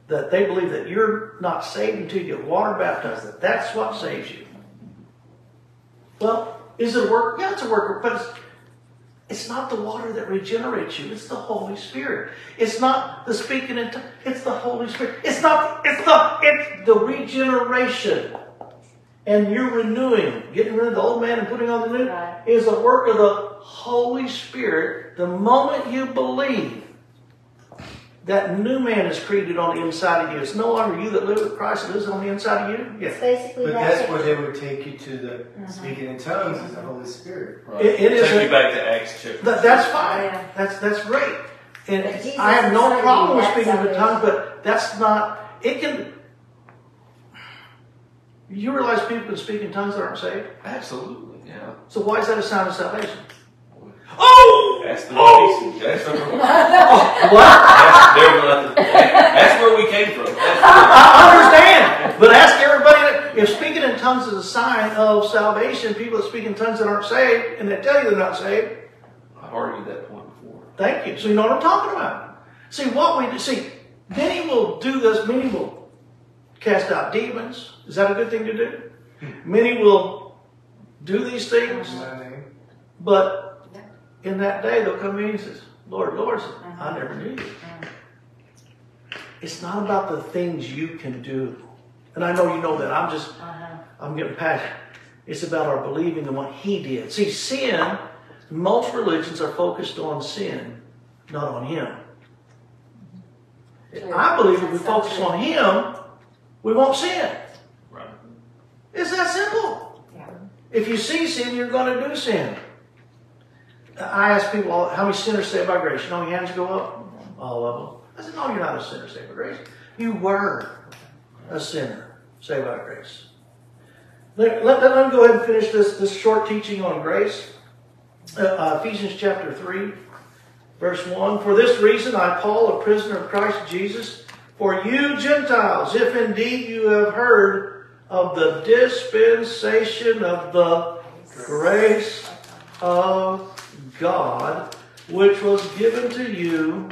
that they believe that you're not saved until you get water baptized. That that's what saves you. Well, is it a work? Yeah, it's a work, but it's not the water that regenerates you. It's the Holy Spirit. It's not the speaking in tongues. It's the Holy Spirit. It's not. It's the. It's the regeneration. And you're renewing, getting rid of the old man and putting on the new, Right. is a work of the Holy Spirit. The moment you believe, that new man is created on the inside of you. It's no longer you that live with Christ that lives on the inside of you. It's Yeah. basically But that's that's where they would take you to the speaking in tongues is the Holy Spirit. Right. It- it is Take a- you back to Acts chapter. That, that's fine. Yeah. That's that's great. And I have no problem with speaking in tongues, but that's not. It can. You realize people can speak in tongues that aren't saved. Absolutely, yeah. So why is that a sign of salvation? Oh, That's the Oh! reason. That's, the, what? that's, there- that's where we came from. That's I understand, but ask everybody that if speaking in tongues is a sign of salvation, people that speak in tongues that aren't saved and they tell you they're not saved, I've argued that point before. Thank you. So you know what I'm talking about. See what we do. See, many will do this. Many will cast out demons. Is that a good thing to do? Hmm. Many will do these things, In my name. but in that day they'll come in and says, "Lord, Lord, I never knew you." It's not about the things you can do, and I know you know that. I'm just, Uh-huh. I'm getting past. It's about our believing in what He did. See, sin. Most religions are focused on sin, not on Him. I believe if we focus on Him, we won't sin. Right. It's that simple. Yeah. If you see sin, you're going to do sin. I ask people, how many sinners saved by grace? You know, hands go up? All of them. I said, no, you're not a sinner saved by grace. You were a sinner saved by grace. Let, let, let me go ahead and finish this, this short teaching on grace. Uh, uh, Ephesians chapter 3, verse 1. For this reason, I, Paul, a prisoner of Christ Jesus, for you Gentiles, if indeed you have heard of the dispensation of the grace of God, which was given to you,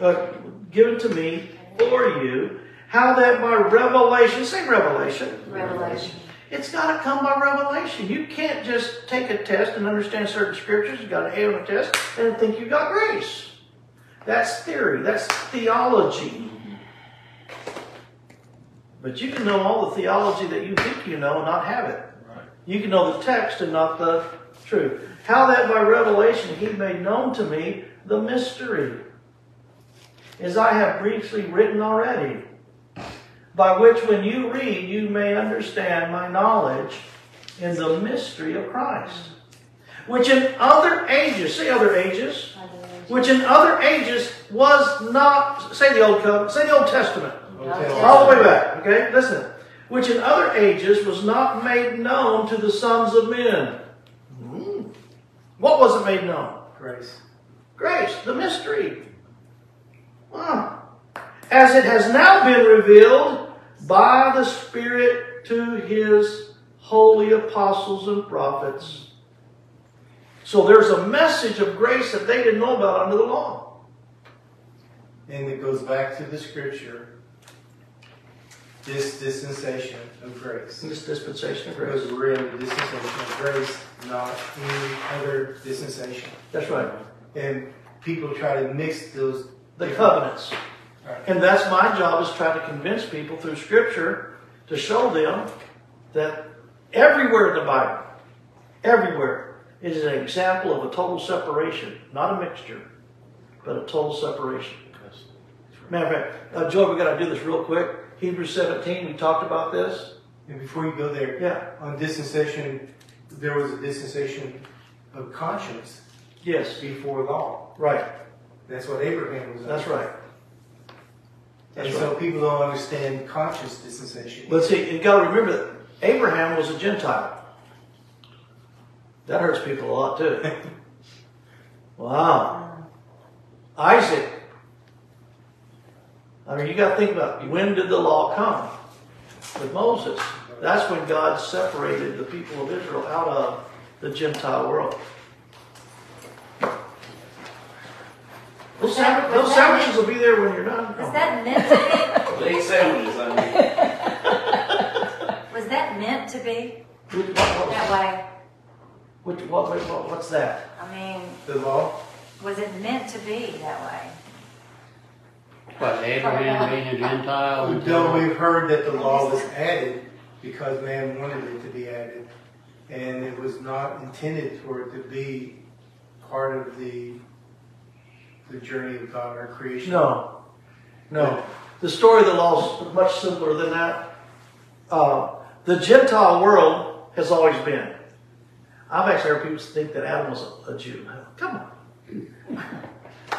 uh, given to me for you, how that by revelation, say revelation, Revelation. it's got to come by revelation. You can't just take a test and understand certain scriptures. You've got an A on a test and think you got grace. That's theory. That's theology. But you can know all the theology that you think you know and not have it. Right. You can know the text and not the truth. How that by revelation he made known to me the mystery, as I have briefly written already, by which when you read you may understand my knowledge in the mystery of Christ, which in other ages, say other ages, which in other ages was not, say the Old Covenant, say the Old Testament, Okay. all the way back, okay? Listen. Which in other ages was not made known to the sons of men. What wasn't made known? Grace. Grace, the mystery. Wow. As it has now been revealed by the Spirit to his holy apostles and prophets. So there's a message of grace that they didn't know about under the law. And it goes back to the scripture. This dispensation of grace. This dispensation of grace. Because we're in the dispensation of grace, not any other dispensation. That's right. And people try to mix those. The covenants. Right. And that's my job is try to convince people through scripture to show them that everywhere in the Bible, everywhere, it is an example of a total separation, not a mixture, but a total separation. Matter of fact, uh, Joy, we got to do this real quick. Hebrews 17, we talked about this. And before you go there, Yeah. on dispensation, there was a dispensation of conscience Yes. before law. Right. That's what Abraham was. That's right. That's And That's so people don't understand conscious dispensation. Let's see, you got to remember that Abraham was a Gentile. That hurts people a lot too. Wow. Isaac. I mean, you got to think about it. when did the law come? With Moses. That's when God separated the people of Israel out of the Gentile world. Those, that- sandwich- those that- sandwiches will be there when you're done. Was that meant to They ain't sandwiches, I mean. be? Was that meant to be Which- what- what- that way? which- what- what- what's that? I mean, The law? was it meant to be that way? But Abraham being a Gentile until, we've heard that the law was added because man wanted it to be added. And it was not intended for it to be part of the, the journey of God, our creation. No, no. The story of the law is much simpler than that. Uh, the Gentile world has always been. I've actually heard people think that Adam was a, a Jew. Come on.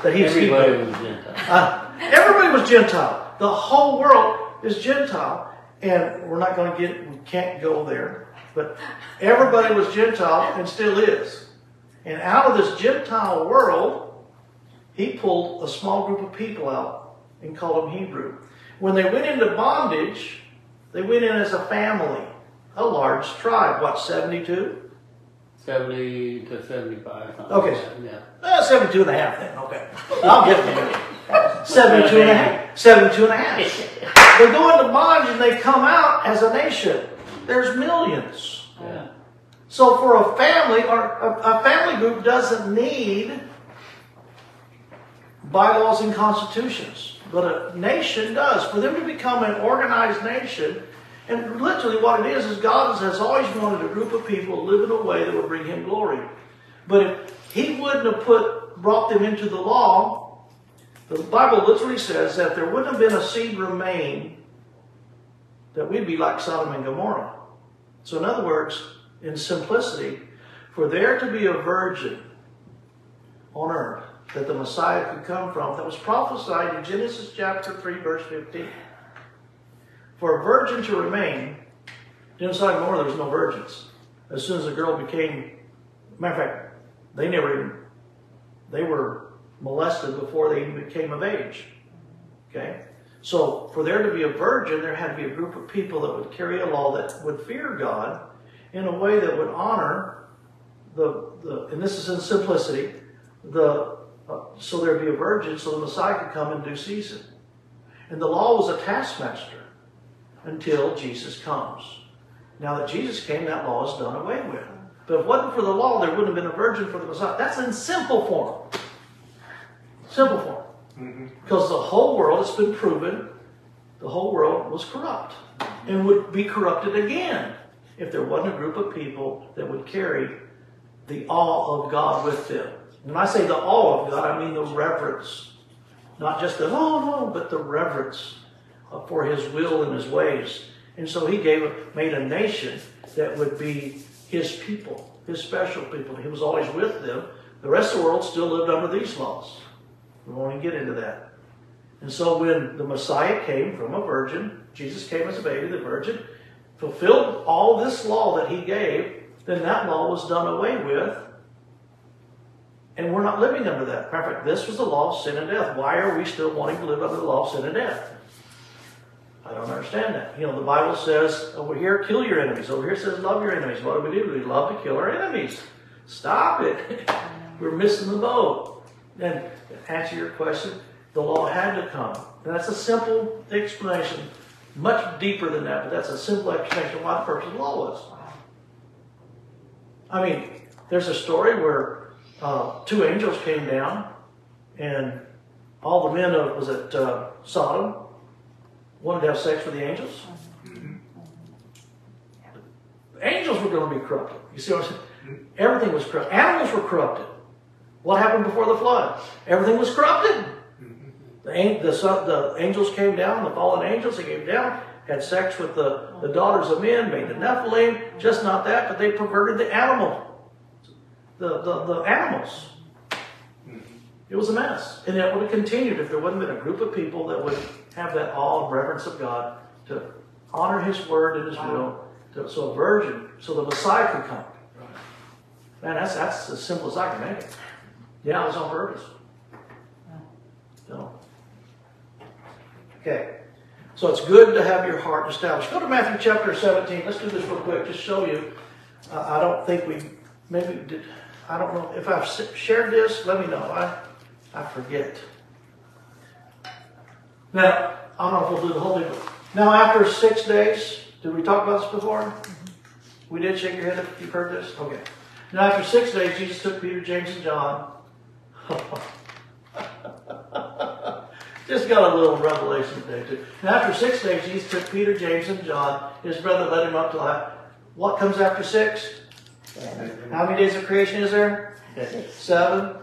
That he was everybody Hebrew. was Gentile. Uh, everybody was Gentile. The whole world is Gentile. And we're not going to get, we can't go there. But everybody was Gentile and still is. And out of this Gentile world, he pulled a small group of people out and called them Hebrew. When they went into bondage, they went in as a family, a large tribe. What, 72? 70 to 75. something Okay. like that, Yeah. Uh, 72 and a half then, okay. I'll give them to you. 72 and a half. 72 and a half. They go into bondage and they come out as a nation. There's millions. Yeah. So for a family, or a, a family group doesn't need bylaws and constitutions, but a nation does. For them to become an organized nation, and literally what it is is God has always wanted a group of people to live in a way that would bring Him glory. But if He wouldn't have put brought them into the law, the Bible literally says that there wouldn't have been a seed remain that we'd be like Sodom and Gomorrah. So, in other words, in simplicity, for there to be a virgin on earth that the Messiah could come from, that was prophesied in Genesis chapter 3, verse 15. For a virgin to remain, in Sodom and Gomorrah, there was no virgins. As soon as a girl became, matter of fact, they never even, they were molested before they even became of age. Okay? So, for there to be a virgin, there had to be a group of people that would carry a law that would fear God in a way that would honor the, the and this is in simplicity, the uh, so there'd be a virgin so the Messiah could come in due season. And the law was a taskmaster until Jesus comes. Now that Jesus came, that law is done away with. But if it wasn't for the law, there wouldn't have been a virgin for the Messiah. That's in simple form. Simple form. Mhm. Because the whole world, it's been proven, the whole world was corrupt and would be corrupted again if there wasn't a group of people that would carry the awe of God with them. When I say the awe of God, I mean the reverence. Not just the, oh no, but the reverence for His will and His ways. And so He gave, made a nation that would be His people, His special people. He was always with them. The rest of the world still lived under these laws. We won't even get into that. And so when the Messiah came from a virgin, Jesus came as a baby, the virgin, fulfilled all this law that he gave, then that law was done away with. And we're not living under that. Fact, this was the law of sin and death. Why are we still wanting to live under the law of sin and death? I don't understand that. You know, the Bible says over here, kill your enemies. Over here says love your enemies. What do we do? We love to kill our enemies. Stop it. We're missing the boat. And to answer your question, the law had to come. And that's a simple explanation, much deeper than that, but that's a simple explanation of why the purpose of the law was. I mean, there's a story where uh, two angels came down, and all the men of was it uh, Sodom wanted to have sex with the angels. The angels were going to be corrupted. You see what I'm saying? Everything was corrupted. Animals were corrupted. What happened before the flood? Everything was corrupted. The, the, the angels came down, the fallen angels, they came down. had sex with the, the daughters of men, made the Nephilim. Just not that, but they perverted the animal, the, the, the animals. It was a mess. And it would have continued if there wouldn't have been a group of people that would have that awe and reverence of God to honor His word and His will. To, so a virgin, so the Messiah could come. Man, that's, that's as simple as I can make it. Yeah, it was on purpose. So. Okay. So it's good to have your heart established. Go to Matthew chapter 17. Let's do this real quick. Just show you. Uh, I don't think we, maybe, did, I don't know. If I've shared this, let me know. I, I forget. Now, I don't know if we'll do the whole thing. Now, after six days, did we talk about this before? Mm-hmm. We did shake your head if you've heard this? Okay. Now, after six days, Jesus took Peter, James, and John. Just got a little revelation today, too. Now, after six days, Jesus took Peter, James, and John. His brother led him up to life. What comes after six? How many days of creation is there? Seven.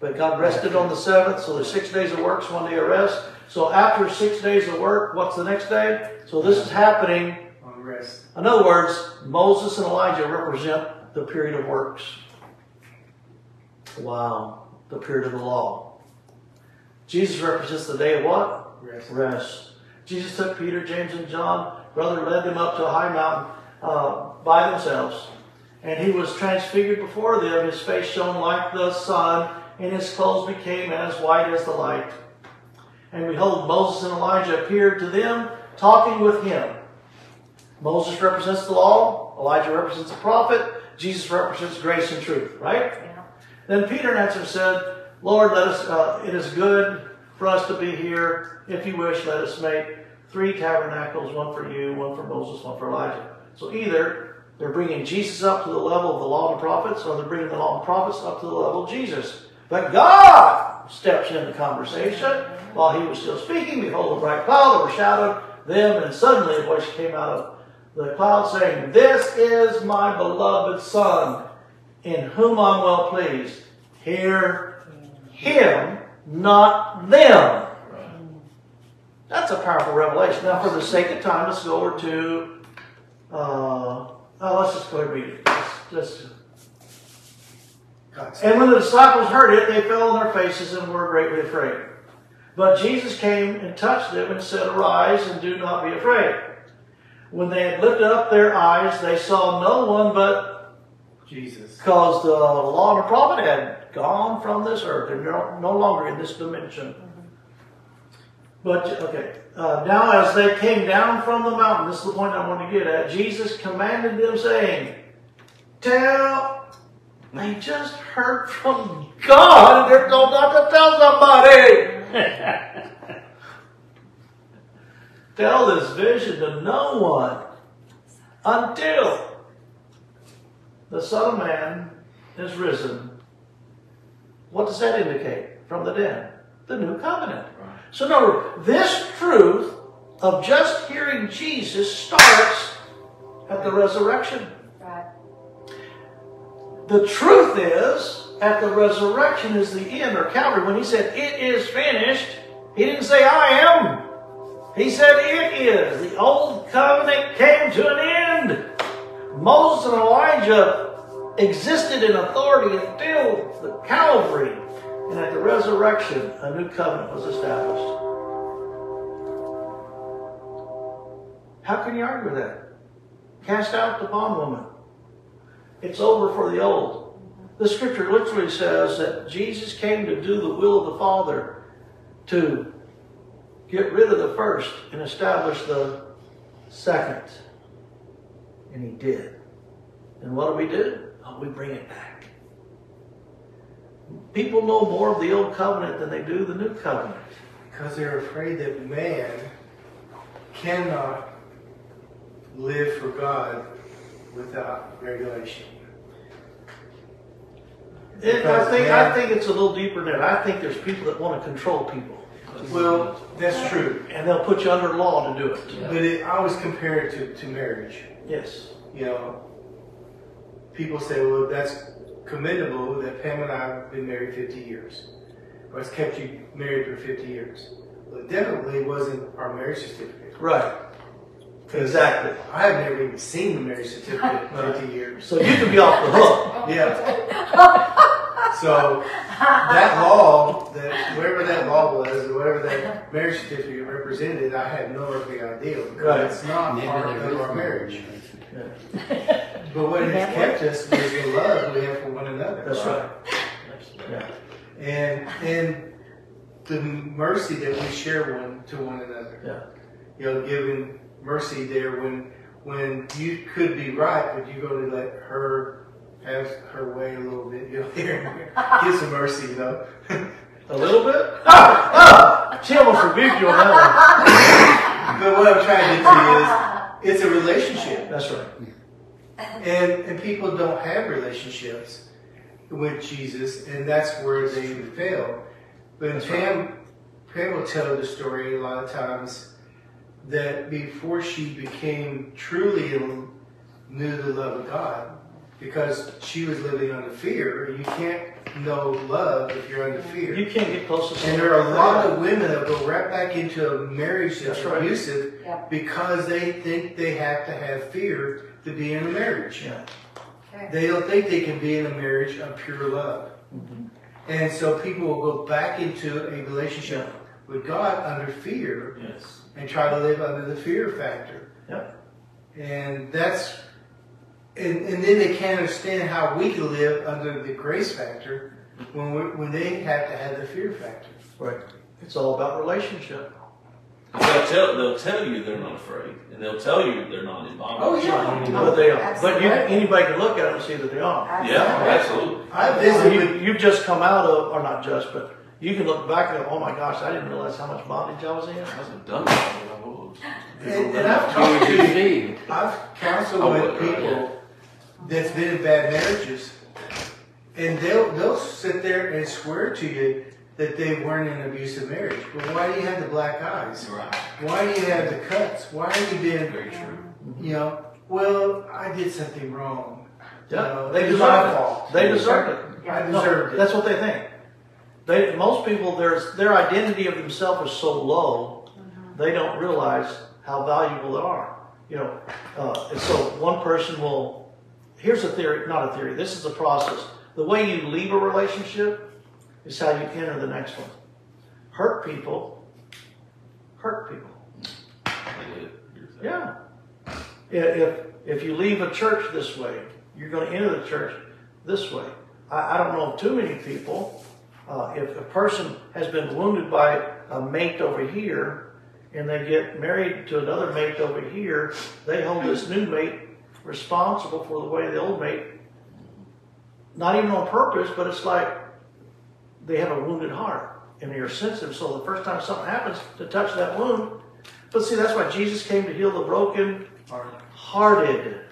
But God rested on the seventh, so there's six days of works, one day of rest. So after six days of work, what's the next day? So this is happening. On rest. In other words, Moses and Elijah represent the period of works. Wow. The period of the law. Jesus represents the day of what? Rest. Rest. Jesus took Peter, James, and John, brother, led them up to a high mountain uh, by themselves. And he was transfigured before them. His face shone like the sun, and his clothes became as white as the light. And behold, Moses and Elijah appeared to them, talking with him. Moses represents the law, Elijah represents the prophet, Jesus represents grace and truth, right? Yeah. Then Peter in answer said, Lord, let us, uh, it is good for us to be here. If you wish, let us make three tabernacles, one for you, one for Moses, one for Elijah. So either they're bringing Jesus up to the level of the law and prophets, or they're bringing the law and prophets up to the level of Jesus. But God steps in the conversation while he was still speaking. Behold, a bright cloud overshadowed them, and suddenly a voice came out of the cloud saying, This is my beloved Son, in whom I'm well pleased. Hear him, not them. That's a powerful revelation. Now, for the sake of time, let's go over to. Uh, oh, let's just go ahead and read it. Let's, let's, and when the disciples heard it, they fell on their faces and were greatly afraid. But Jesus came and touched them and said, Arise and do not be afraid. When they had lifted up their eyes, they saw no one but Jesus. because the law and the prophet had gone from this earth. They're no, no longer in this dimension. But, okay, uh, now as they came down from the mountain, this is the point I want to get at, Jesus commanded them, saying, Tell, they just heard from God, and they're told not to tell somebody. Tell this vision to no one until the Son of Man is risen. What does that indicate from the dead? The new covenant. So, remember, this truth of just hearing Jesus starts at the resurrection. The truth is, at the resurrection is the end, or Calvary. When he said, It is finished, he didn't say, I am. He said, It is. The old covenant came to an end. Moses and Elijah existed in authority until the Calvary. And at the resurrection, a new covenant was established. How can you argue that? Cast out the bondwoman. It's over for the old. The scripture literally says that Jesus came to do the will of the Father to get rid of the first and establish the second. And he did. And what do we do? Oh, we bring it back. People know more of the old covenant than they do the new covenant. Because they're afraid that man cannot live for God without regulation. It, I think I think it's a little deeper than that. I think there's people that want to control people. Well, that's true. And they'll put you under law to do it. But it, I always compare it to, to marriage. Yes. You know, people say, well, that's commendable that Pam and I have been married 50 years. Or it's kept you married for 50 years. Well, it definitely wasn't our marriage certificate. Right. Because Exactly. I have never even seen the marriage certificate in 50 years. So you could be off the hook. Yeah. So that law, that wherever that law was, or whatever that marriage certificate represented, I had no earthly idea because Right. it's not Maybe part there of our marriage. marriage. But what has kept us is the love we have for one another. That's right. Yeah. And and the mercy that we share one to one another. Yeah. You know, giving mercy there when when you could be right, but you go to let her have her way a little bit, you know, here. Give some mercy, you know. A little bit? Ah! Ah! She almost rebuked you on that one. but what I'm trying to get to is it's a relationship. That's right. And and people don't have relationships with Jesus, and that's where they fail. But That's Pam, Pam will tell the story a lot of times that before she became truly in- knew the love of God, because she was living under fear. You can't know love if you're under fear. You can't get close to someone. And there are a lot of women that go right back into a marriage that's That's right. abusive Yeah. because they think they have to have fear to be in a marriage. Yeah. They don't think they can be in a marriage of pure love. Mm-hmm. And so people will go back into a relationship with God under fear Yes. and try to live under the fear factor. Yep. And that's, and, and then they can't understand how we can live under the grace factor when we, when they have to have the fear factor. Right. It's all about relationship. They'll tell, they'll tell you they're not afraid, and they'll tell you they're not in bondage. Oh, but oh, they are. But you, anybody can look at them and see that they are. Yeah, absolutely. I So visited you, you've just come out of, or not just, but you can look back and go, oh my gosh, I didn't realize how much bondage I was in. I wasn't done with it, I was. and, and I've talked to. I've counseled with would, right, people that's been in bad marriages, and they'll they'll sit there and swear to you that they weren't in an abusive marriage. But why do you have the black eyes? Right. Why do you have the cuts? Why have you been, Very true. you know? Well, I did something wrong. You Yeah, know, they deserve it. fault. They deserve it. I No, deserved it. That's what they think. They, most people, their, their identity of themselves is so low, they don't realize how valuable they are. You know, uh, and so one person will, here's a theory, not a theory, this is a process. The way you leave a relationship is how you enter the next one. Hurt people, hurt people. I did. You're saying. Yeah. If, if, you leave a church this way, you're going to enter the church this way. I, I don't know of too many people. Uh, if a person has been wounded by a mate over here and they get married to another mate over here, they hold this new mate responsible for the way the old mate, not even on purpose, but it's like they have a wounded heart and they're sensitive. So the first time something happens to touch that wound, but see, that's why Jesus came to heal the broken hearted.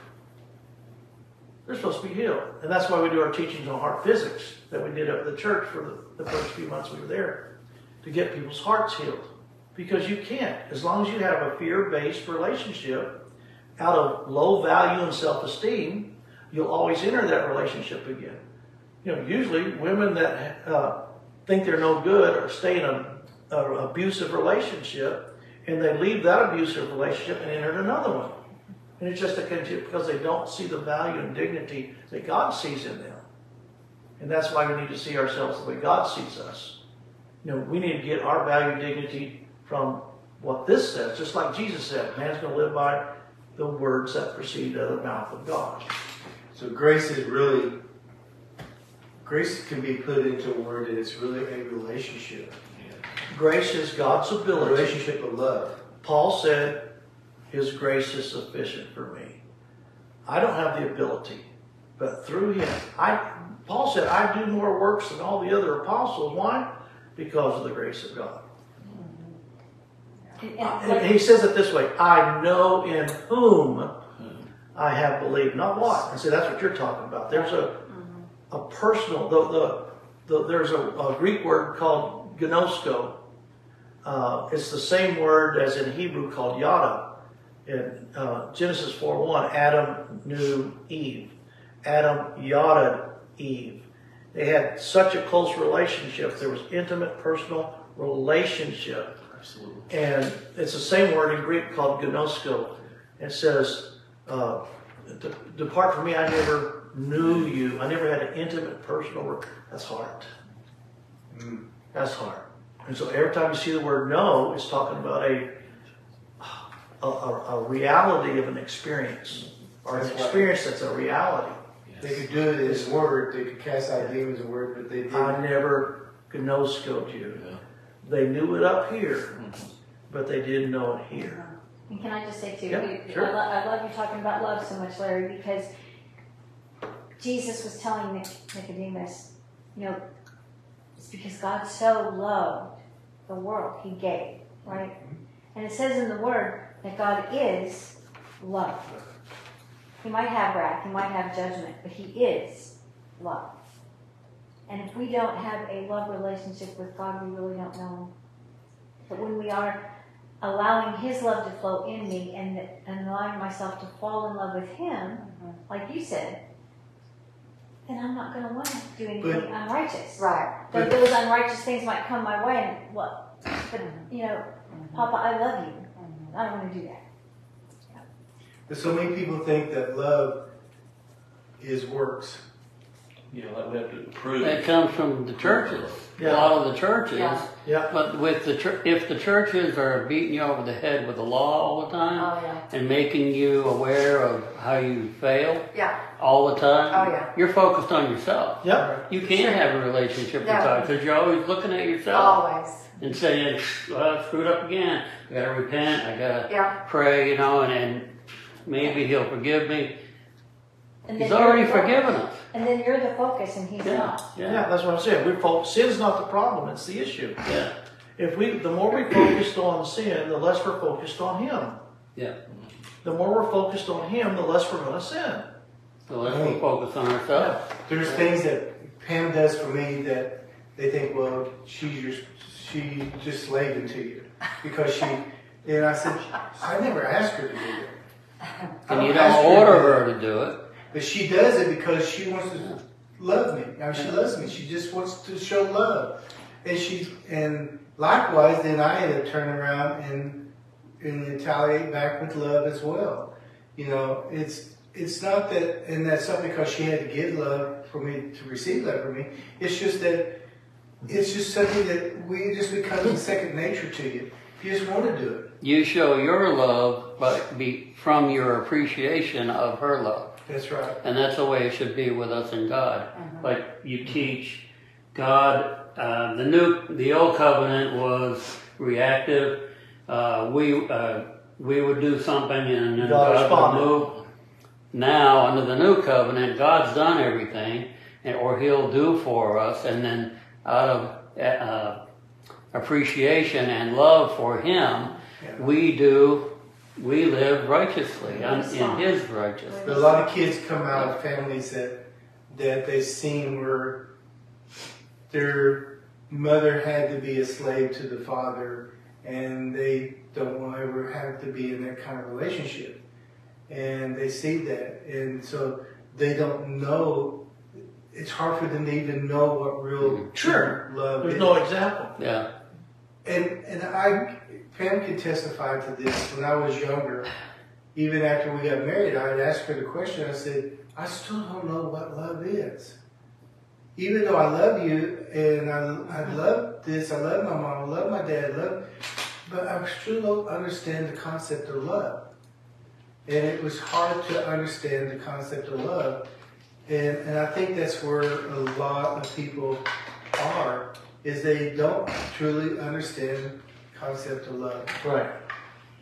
They're supposed to be healed. And that's why we do our teachings on heart physics that we did at the church for the, the first few months we were there to get people's hearts healed. Because you can't. As long as you have a fear based relationship out of low value and self esteem, you'll always enter that relationship again. You know, usually women that uh, think they're no good or stay in an abusive relationship and they leave that abusive relationship and enter another one. And it's just a because they don't see the value and dignity that God sees in them. And that's why we need to see ourselves the way God sees us. You know, we need to get our value dignity from what this says, just like Jesus said, man's going to live by the words that proceed out of the mouth of God. So grace is really, grace can be put into a word that it's really a relationship. Grace is God's A ability. relationship of love. Paul said, His grace is sufficient for me. I don't have the ability, but through Him, I. Paul said, I do more works than all the other apostles. Why? Because of the grace of God. And- And and- he says it this way I know in whom I have believed, not what. And see, that's what you're talking about. There's a, a personal, the, the, the, there's a, a Greek word called gnosko. Uh, it's the same word as in Hebrew called yada. In uh, Genesis 4 1, Adam knew Eve. Adam yada Eve. They had such a close relationship. There was intimate, personal relationship. Absolutely. And it's the same word in Greek called gnosko. It says, uh, "De- "Depart from me, I never knew you. I never had an intimate, personal." re-" That's heart. Mm. That's heart. And so every time you see the word "know," it's talking about a a, a, a reality of an experience or an right. experience that's a reality. They could do it as word, they could cast out demons in word, but they didn't. I never could know skilled you. They knew it up here, mm-hmm. but they didn't know it here. Uh-huh. And can I just say too, Yeah, you- sure. I, lo- I love you talking about love so much, Larry, because Jesus was telling Nic- Nicodemus, you know, it's because God so loved the world, He gave, right? Mm-hmm. And it says in the Word that God is love. He might have wrath, He might have judgment, but He is love. And if we don't have a love relationship with God, we really don't know Him. But when we are allowing His love to flow in me and, and allowing myself to fall in love with Him, mm-hmm. like you said, then I'm not going to want to do anything But- unrighteous. Right. Though but- those unrighteous things might come my way, and what? But mm-hmm. you know, mm-hmm. Papa, I love you. I don't want to do that. But so many people think that love is works. You know, like we have to prove. That comes from the churches. A lot of the churches. Yeah. Yeah. But with the chur- if the churches are beating you over the head with the law all the time Oh, yeah. and making you aware of how you fail Yeah. all the time, Oh, yeah. you're focused on yourself. Yep. You can't have a relationship with God because you're always looking at yourself Always. and saying, well, I screwed up again. I gotta repent. I gotta Yeah. pray, you know, and, and maybe He'll forgive me. And He's already forgiven us. And then you're the focus, and He's Yeah, not. Yeah, yeah, that's what I'm saying. We focus, sin's not the problem; it's the issue. yeah, If we, the more we focused on sin, the less we're focused on Him. yeah. The more we're focused on Him, the less we're going to sin. So let's we focus on ourselves. There's things that Pam does for me that they think, well, she's your, she just slaving to you because she. And I said, I never asked her to do that. And oh, you don't order her to do it. But she does it because she wants to love me. Mean, she loves me. She just wants to show love. And she and likewise, then I had to turn around and and retaliate back with love as well. You know, it's it's not that, and that's not because she had to give love for me to receive love from me. It's just that it's just something that we just becomes second nature to you. You just want to do it. You show your love, but be from your appreciation of her love. That's right. And that's the way it should be with us and God. Like you teach God, uh, the new, the old covenant was reactive. Uh, we, uh, we would do something and then God God would move. Now, under the new covenant, God's done everything, and, or He'll do for us, and then out of uh, appreciation and love for Him, Yeah. We do, we live righteously un- in His righteousness. But a lot of kids come out of families that that they've seen where their mother had to be a slave to the father, and they don't want to ever have to be in that kind of relationship. And they see that, and so they don't know. It's hard for them to even know what real mm-hmm. Sure. love There's is. no example. Yeah. And and I Pam can testify to this. When I was younger, even after we got married, I had asked her the question. I said, I still don't know what love is. Even though I love you and I, I love this, I love my mom, I love my dad, I love, but I still don't understand the concept of love. And it was hard to understand the concept of love. And, and I think that's where a lot of people are, is they don't truly understand concept of love. Right.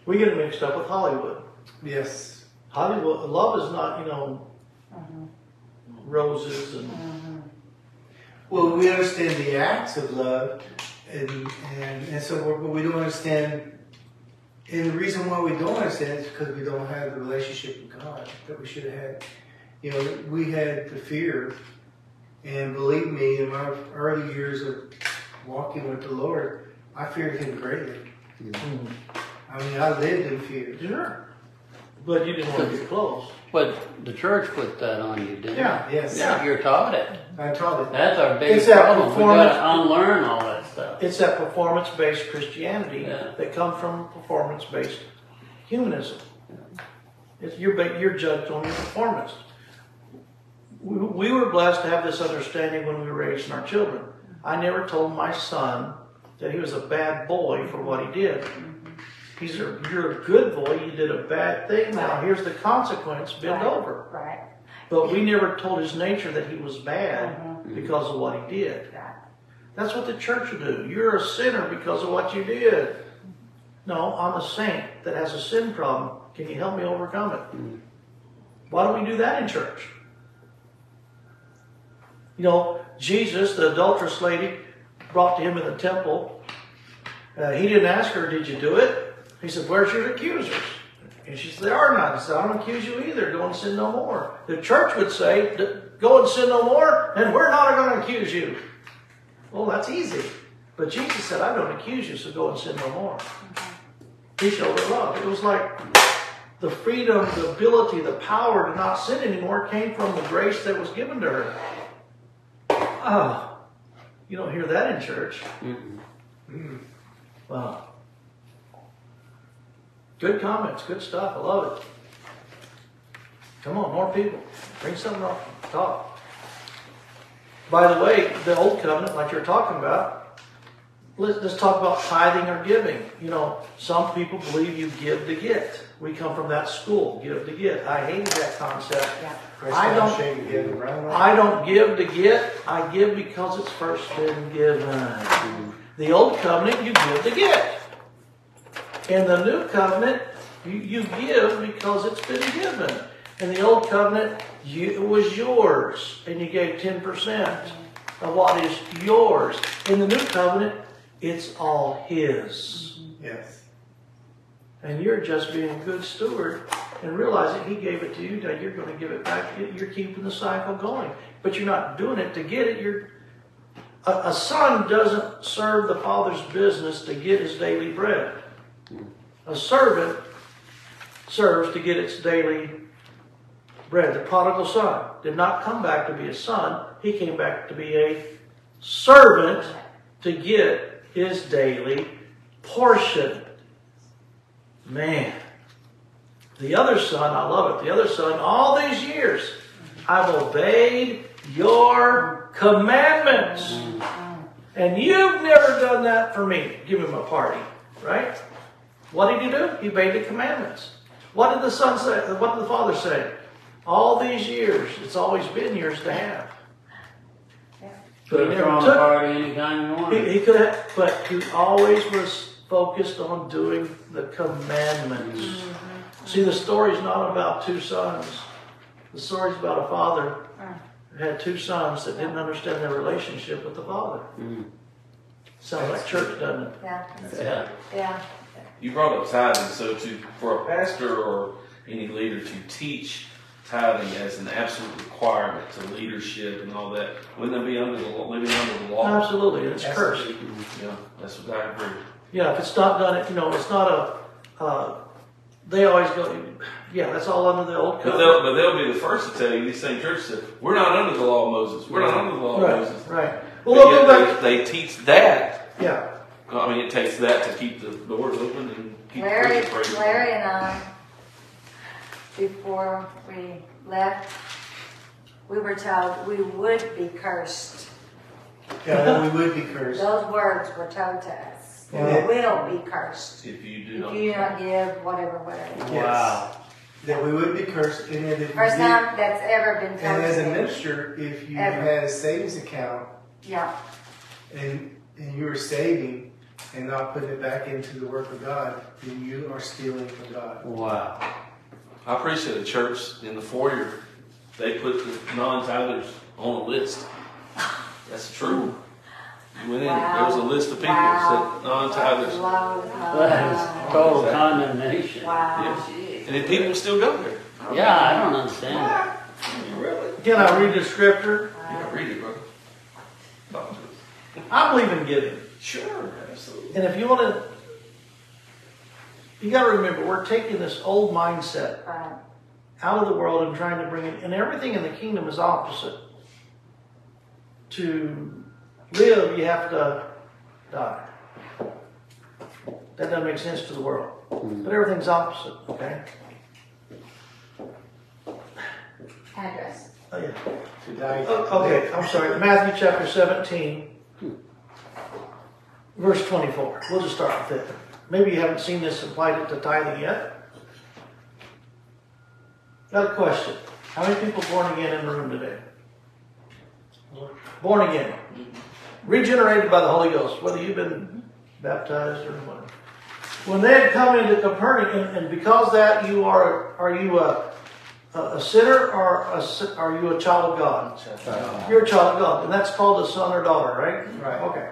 We get it mixed up with Hollywood. Yes. Hollywood, love is not, you know, mm-hmm. roses and mm-hmm. Well, we understand the acts of love, and and, and so we're, but we don't understand. And the reason why we don't understand is because we don't have the relationship with God that we should have had. You know, we had the fear, and believe me, in my early years of walking with the Lord, I feared Him greatly. I mean, I lived in fear. sure. But you didn't want to get close. But the church put that on you, didn't Yeah. Yes, it? You're taught it. I taught it. That's our biggest It's that problem. We performance- gotta unlearn all that stuff. It's that performance-based Christianity Yeah. that comes from performance-based humanism. It's, you're, ba- you're judged on your performance. We, we were blessed to have this understanding when we were raising our children. I never told my son that he was a bad boy for what he did. He's a, you're a good boy, you did a bad thing, now here's the consequence, bend Right. over. Right. But we never told his nature that he was bad Mhm. because of what he did. Right. That's what the church would do. You're a sinner because of what you did. No, I'm a saint that has a sin problem. Can you help me overcome it? Why don't we do that in church? You know, Jesus, the adulterous lady, brought to him in the temple. Uh, he didn't ask her, Did you do it? He said, Where's your accusers? And she said, There are none. He said, I don't accuse you either. Go and sin no more. The church would say, Go and sin no more, and we're not going to accuse you. Well, that's easy. But Jesus said, I don't accuse you, so go and sin no more. He showed her love. It was like the freedom, the ability, the power to not sin anymore came from the grace that was given to her. Oh, you don't hear that in church. Mm-mm. Mm. Wow. Good comments, good stuff. I love it. Come on, more people. Bring something up. Talk. By the way, the old covenant, like you're talking about, let's, let's talk about tithing or giving. You know, some people believe you give to get. We come from that school, give to get. I hated that concept. Christ I don't- ashamed to give around I don't give to get, I give because it's first been given. The old covenant, you give to get. In the new covenant, you, you give because it's been given. In the old covenant, you, it was yours, and you gave 10% of what is yours. In the new covenant, it's all His. Yes. And you're just being a good steward and realizing He gave it to you, now you're going to give it back. You're keeping the cycle going. But you're not doing it to get it. You're a, a son doesn't serve the father's business to get his daily bread. A servant serves to get its daily bread. The prodigal son did not come back to be a son, he came back to be a servant to get his daily portion. Man. The other son, I love it. The other son, all these years, I've obeyed your commandments. And you've never done that for me. Give him a party, right? What did he do? He obeyed the commandments. What did the son say? What did the father say? All these years, it's always been yours to have. But he Could have never thrown a took party anytime you he, wanted. he could have, but he always was focused on doing the commandments. See, the story's not about two sons. The story's about a father who had two sons that didn't understand their relationship with the father. Mm. Sounds like church, doesn't it? Yeah. Yeah. Yeah. You brought up tithing, so to for a pastor or any leader to teach tithing as an absolute requirement to leadership and all that, wouldn't that be under the law, living under the law? Absolutely, it's cursed. Yeah, that's what I agree. Yeah, if it's not done, you know, it's not a, uh, they always go, yeah, that's all under the old But they'll, but they'll be the first to tell you, these same churches, that we're not under the law of Moses. We're not under the law of Right, Moses. right. But Well, they'll go yet back, they, they teach that. yeah, I mean, it takes that to keep the doors open and keep Larry, the prison Larry and I, before we left, we were told we would be cursed. Yeah, that we would be cursed. Those words were told to us. We will be cursed. If you do If not. you do not give, whatever, whatever. Wow. That we would be cursed, and that if you First did, time that's ever been told and as a minister, if you Ever. had a savings account Yeah, and and you were saving and not putting it back into the work of God, then you are stealing from God. Wow. I appreciate a church in the foyer. They put the non-tithers on a list. That's true. You went in, there was a list of people that said non-tithers. Low, low, That is low. total condemnation. Wow. Yeah. And then people still go there. Yeah, I don't understand that. Really? can I read the scripture? Yeah, read it, brother. Talk to us. I believe in giving. Sure, absolutely. And if you want to, you got to remember, we're taking this old mindset Right. out of the world and trying to bring it, and everything in the kingdom is opposite. To live, you have to die. That doesn't make sense to the world. Mm-hmm. But everything's opposite, okay? address. Oh, yeah. To die. Oh, Okay, I'm sorry, Matthew chapter 17, hmm. verse 24. We'll just start with it. Maybe you haven't seen this applied it to tithing yet. Got a question. How many people born again in the room today? Born again. Mm-hmm. Regenerated by the Holy Ghost, whether you've been mm-hmm. baptized or what. When they had come into Capernaum, and, and because that you are, are you a, a a sinner or a, are you a child of God? You're a child of God, and that's called a son or daughter, right? Right. Okay.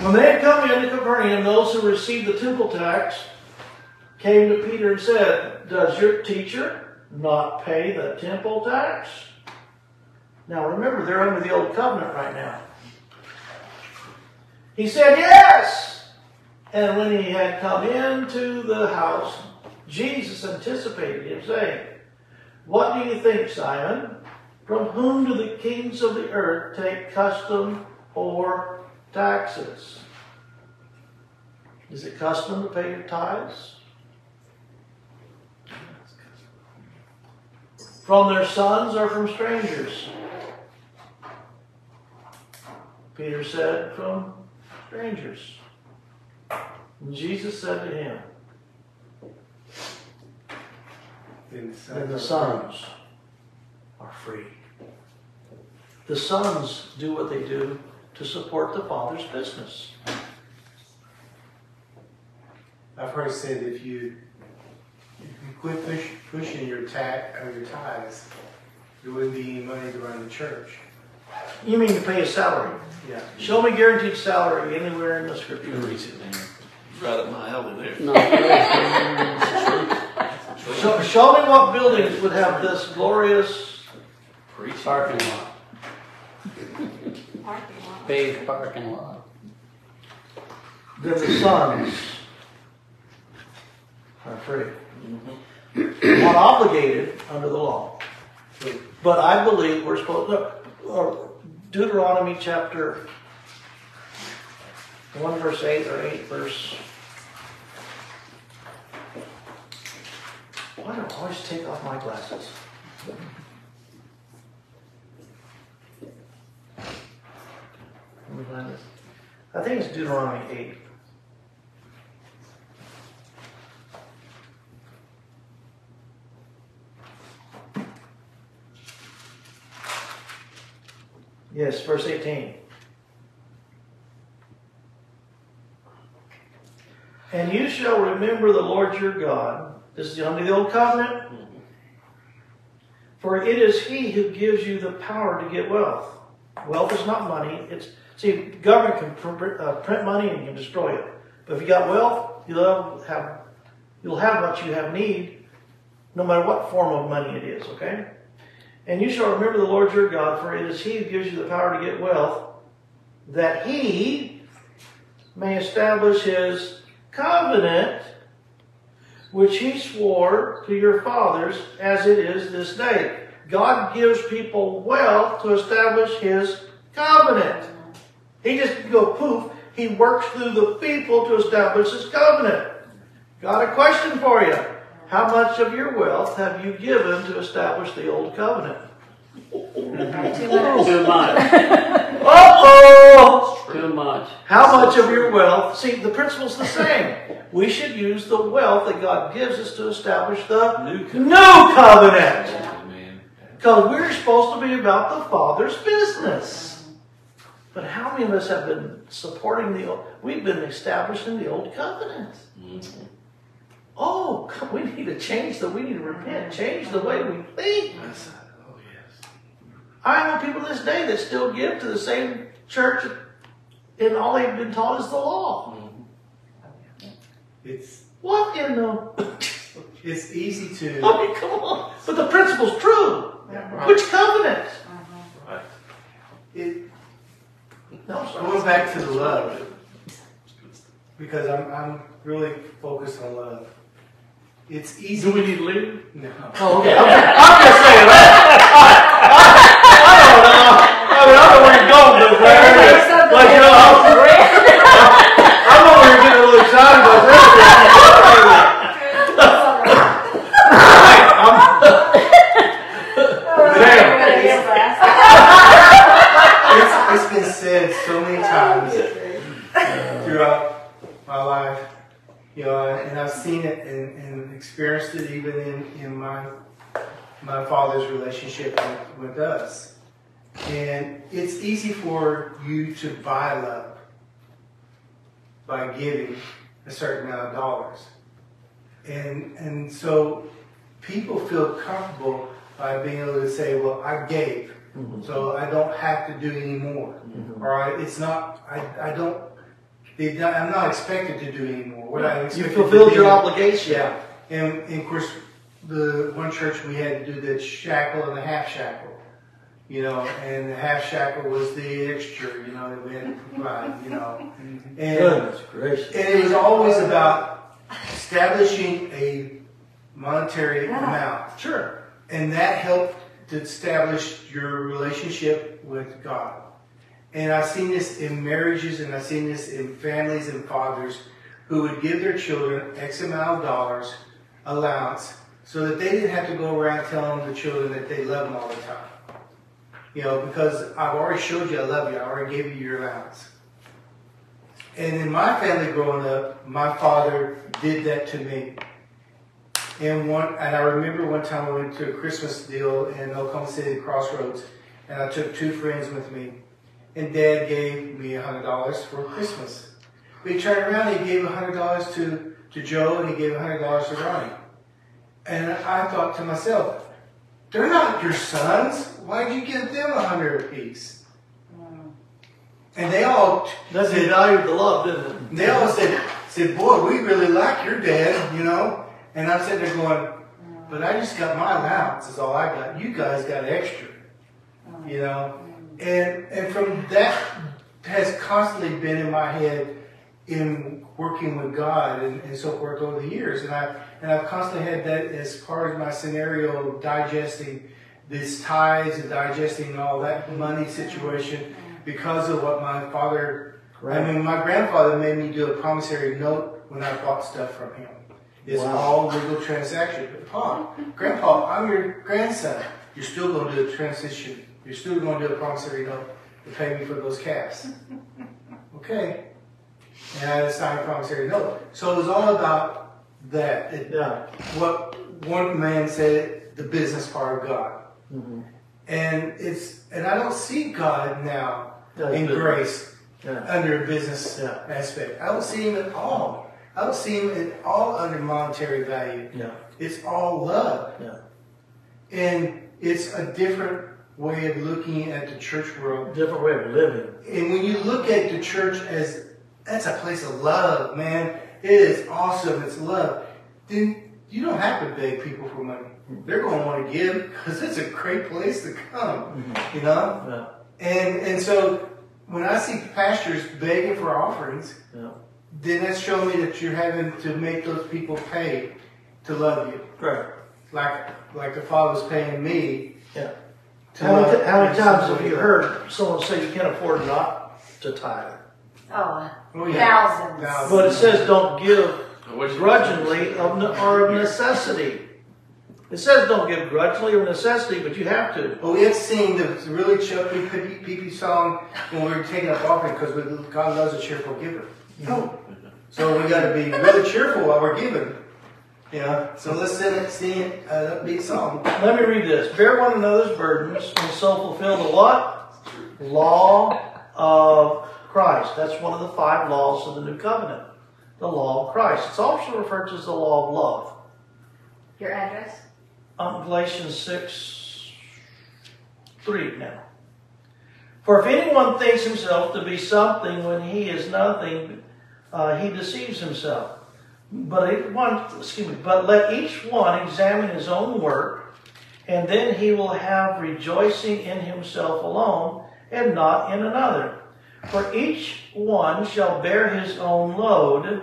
When they had come into Capernaum, those who received the temple tax came to Peter and said, Does your teacher not pay the temple tax? Now remember, they're under the old covenant right now. He said, Yes! And when he had come into the house, Jesus anticipated him, saying, What do you think, Simon? From whom do the kings of the earth take custom or taxes? Is it custom to pay your tithes? From their sons or from strangers? Peter said, From strangers. And Jesus said to him, Then the Then the sons sons are free. The sons do what they do to support the father's business. I've heard it said if you if you quit push, pushing your tax or your tithes, there wouldn't be any money to run the church. You mean to pay a salary? Yeah. Show me guaranteed salary anywhere in the scripture. Reach it down. Right up my alley there. No, Show, show me what buildings would have this glorious. Preach it. parking lot, Parking lot. Paved parking lot. Then the sons are free. Not obligated under the law. But I believe we're supposed to. uh, Deuteronomy chapter 1 verse 8 or 8 verse. Why do I always take off my glasses? Let me find this. I think it's Deuteronomy 8. Yes, verse 18. And you shall remember the Lord your God. This is under the old covenant. Mm-hmm. For it is he who gives you the power to get wealth. Wealth is not money. It's see, government can uh, print money and can destroy it. But if you got wealth, you'll have you'll have what you have need, no matter what form of money it is. Okay. And you shall remember the Lord your God, for it is He who gives you the power to get wealth, that He may establish His covenant, which He swore to your fathers, as it is this day. God gives people wealth to establish His covenant. He just go poof. He works through the people to establish His covenant. Got a question for you. How much of your wealth have you given to establish the old covenant? Too much. Too much, Uh-oh! too much. How much of your wealth? See, the principle's the same. We should use the wealth that God gives us to establish the New new covenant. Because we're supposed to be about the Father's business. But how many of us have been supporting the old? We've been establishing the old covenant. Mm-hmm. Oh, we need to change the. We need to repent. Change the way we think. That's, oh, yes. I know people this day that still give to the same church, and all they've been taught is the law. Mm-hmm. It's What in the? it's easy to I mean, come on. But the principle's true. Yeah. Which covenant? Right. it. Going back to the love because I'm I'm really focused on love. It's easy. Do we need to leave? No. Oh, okay. I'm, I'm just saying that. I, I, I don't know. I mean, I don't know where you're going with this, Larry. Like, you know, I'm, I'm over here getting a little excited about this. I'm, throughout my life. You know, and I've seen it and, and experienced it even in, in my my father's relationship with, with us. And it's easy for you to buy love by giving a certain amount of dollars. And and so people feel comfortable by being able to say, well, I gave, mm-hmm. so I don't have to do any more. Mm-hmm. Or I, it's not, I, I don't, I'm not expected to do any more. What I You fulfilled your obligation. Yeah, and, and of course, the one church we had to do the shekel and the half shekel. You know, and the half shekel was the extra, you know, that we had to provide, you know. And, Goodness gracious. and it was always about establishing a monetary amount. Sure. And that helped to establish your relationship with God. And I've seen this in marriages and I've seen this in families and fathers who would give their children X amount of dollars allowance so that they didn't have to go around telling the children that they love them all the time. You know, because I've already showed you I love you. I already gave you your allowance. And in my family growing up, my father did that to me. And one, and I remember one time I went to a Christmas deal in Oklahoma City Crossroads, and I took two friends with me. And Dad gave me a hundred dollars for Christmas. He turned around and he gave a hundred dollars to to Joe, and he gave a hundred dollars to Ronnie. And I thought to myself, they're not your sons. Why'd you give them a hundred apiece? And they all That's the value of the love, didn't it? they all said, said, boy, we really like your dad, you know? And I'm sitting there going, but I just got my allowance is all I got. You guys got extra, you know? And, and from that has constantly been in my head in working with God and, and so forth over the years. And I, and I've constantly had that as part of my scenario digesting these tithes and digesting all that mm-hmm. money situation because of what my father right. I mean, my grandfather made me do a promissory note when I bought stuff from him. It's Wow. all legal transaction. But Pa, Grandpa, I'm your grandson. You're still going to do a transition. You're still going to do a promissory note to pay me for those calves. Okay. And I had to sign a promissory note. So it was all about that. It- Yeah. what one man said, the business part of God. Mhm. And it's and I don't see God now Yeah, in grace Yeah. under a business aspect. I don't see him at all. I don't see him at all under monetary value. Yeah. It's all love. Yeah. And it's a different way of looking at the church world. Different way of living. And when you look at the church as that's a place of love, man, it is awesome. It's love. Then you don't have to beg people for money. They're going to want to give because it's a great place to come. Mm-hmm. You know. Yeah. And and so when I see pastors begging for offerings, Yeah. then that's showing me that you're having to make those people pay to love you, Right. like like the Father's paying me. Yeah. To How many, how many times have you heard someone say you can't afford not to tithe? Oh, Oh, yeah. thousands. Thousands. But it says don't give Which- grudgingly of ne- or of necessity. It says don't give grudgingly or necessity, but you have to. Well, we had sing the really chubby peepee peepee song when we were taking up offering because God loves a cheerful giver. Oh. So we got to be really cheerful while we're giving. You know, so let's sing it, sing it, an upbeat song. Let me read this. Bear one another's burdens and so fulfill the what? Law of Christ. That's one of the five laws of the new covenant. The law of Christ. It's also referred to as the law of love. Your address? Um, Galatians 6 3 now. For if anyone thinks himself to be something when he is nothing, uh, he deceives himself. But one, excuse me, but let each one examine his own work, and then he will have rejoicing in himself alone, and not in another. For each one shall bear his own load.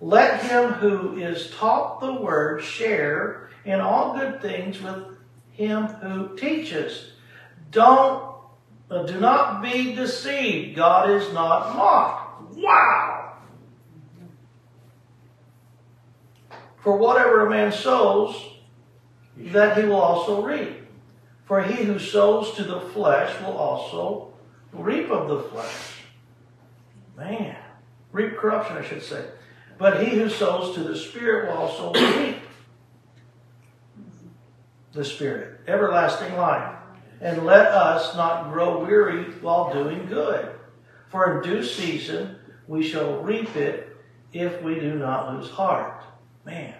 Let him who is taught the word share in all good things with him who teaches. Don't uh, do not be deceived. God is not mocked. Wow. For whatever a man sows, that he will also reap. For he who sows to the flesh will also reap of the flesh. Man. reap corruption, I should say. But he who sows to the Spirit will also reap the Spirit, everlasting life. And let us not grow weary while doing good. For in due season we shall reap it if we do not lose heart. Man.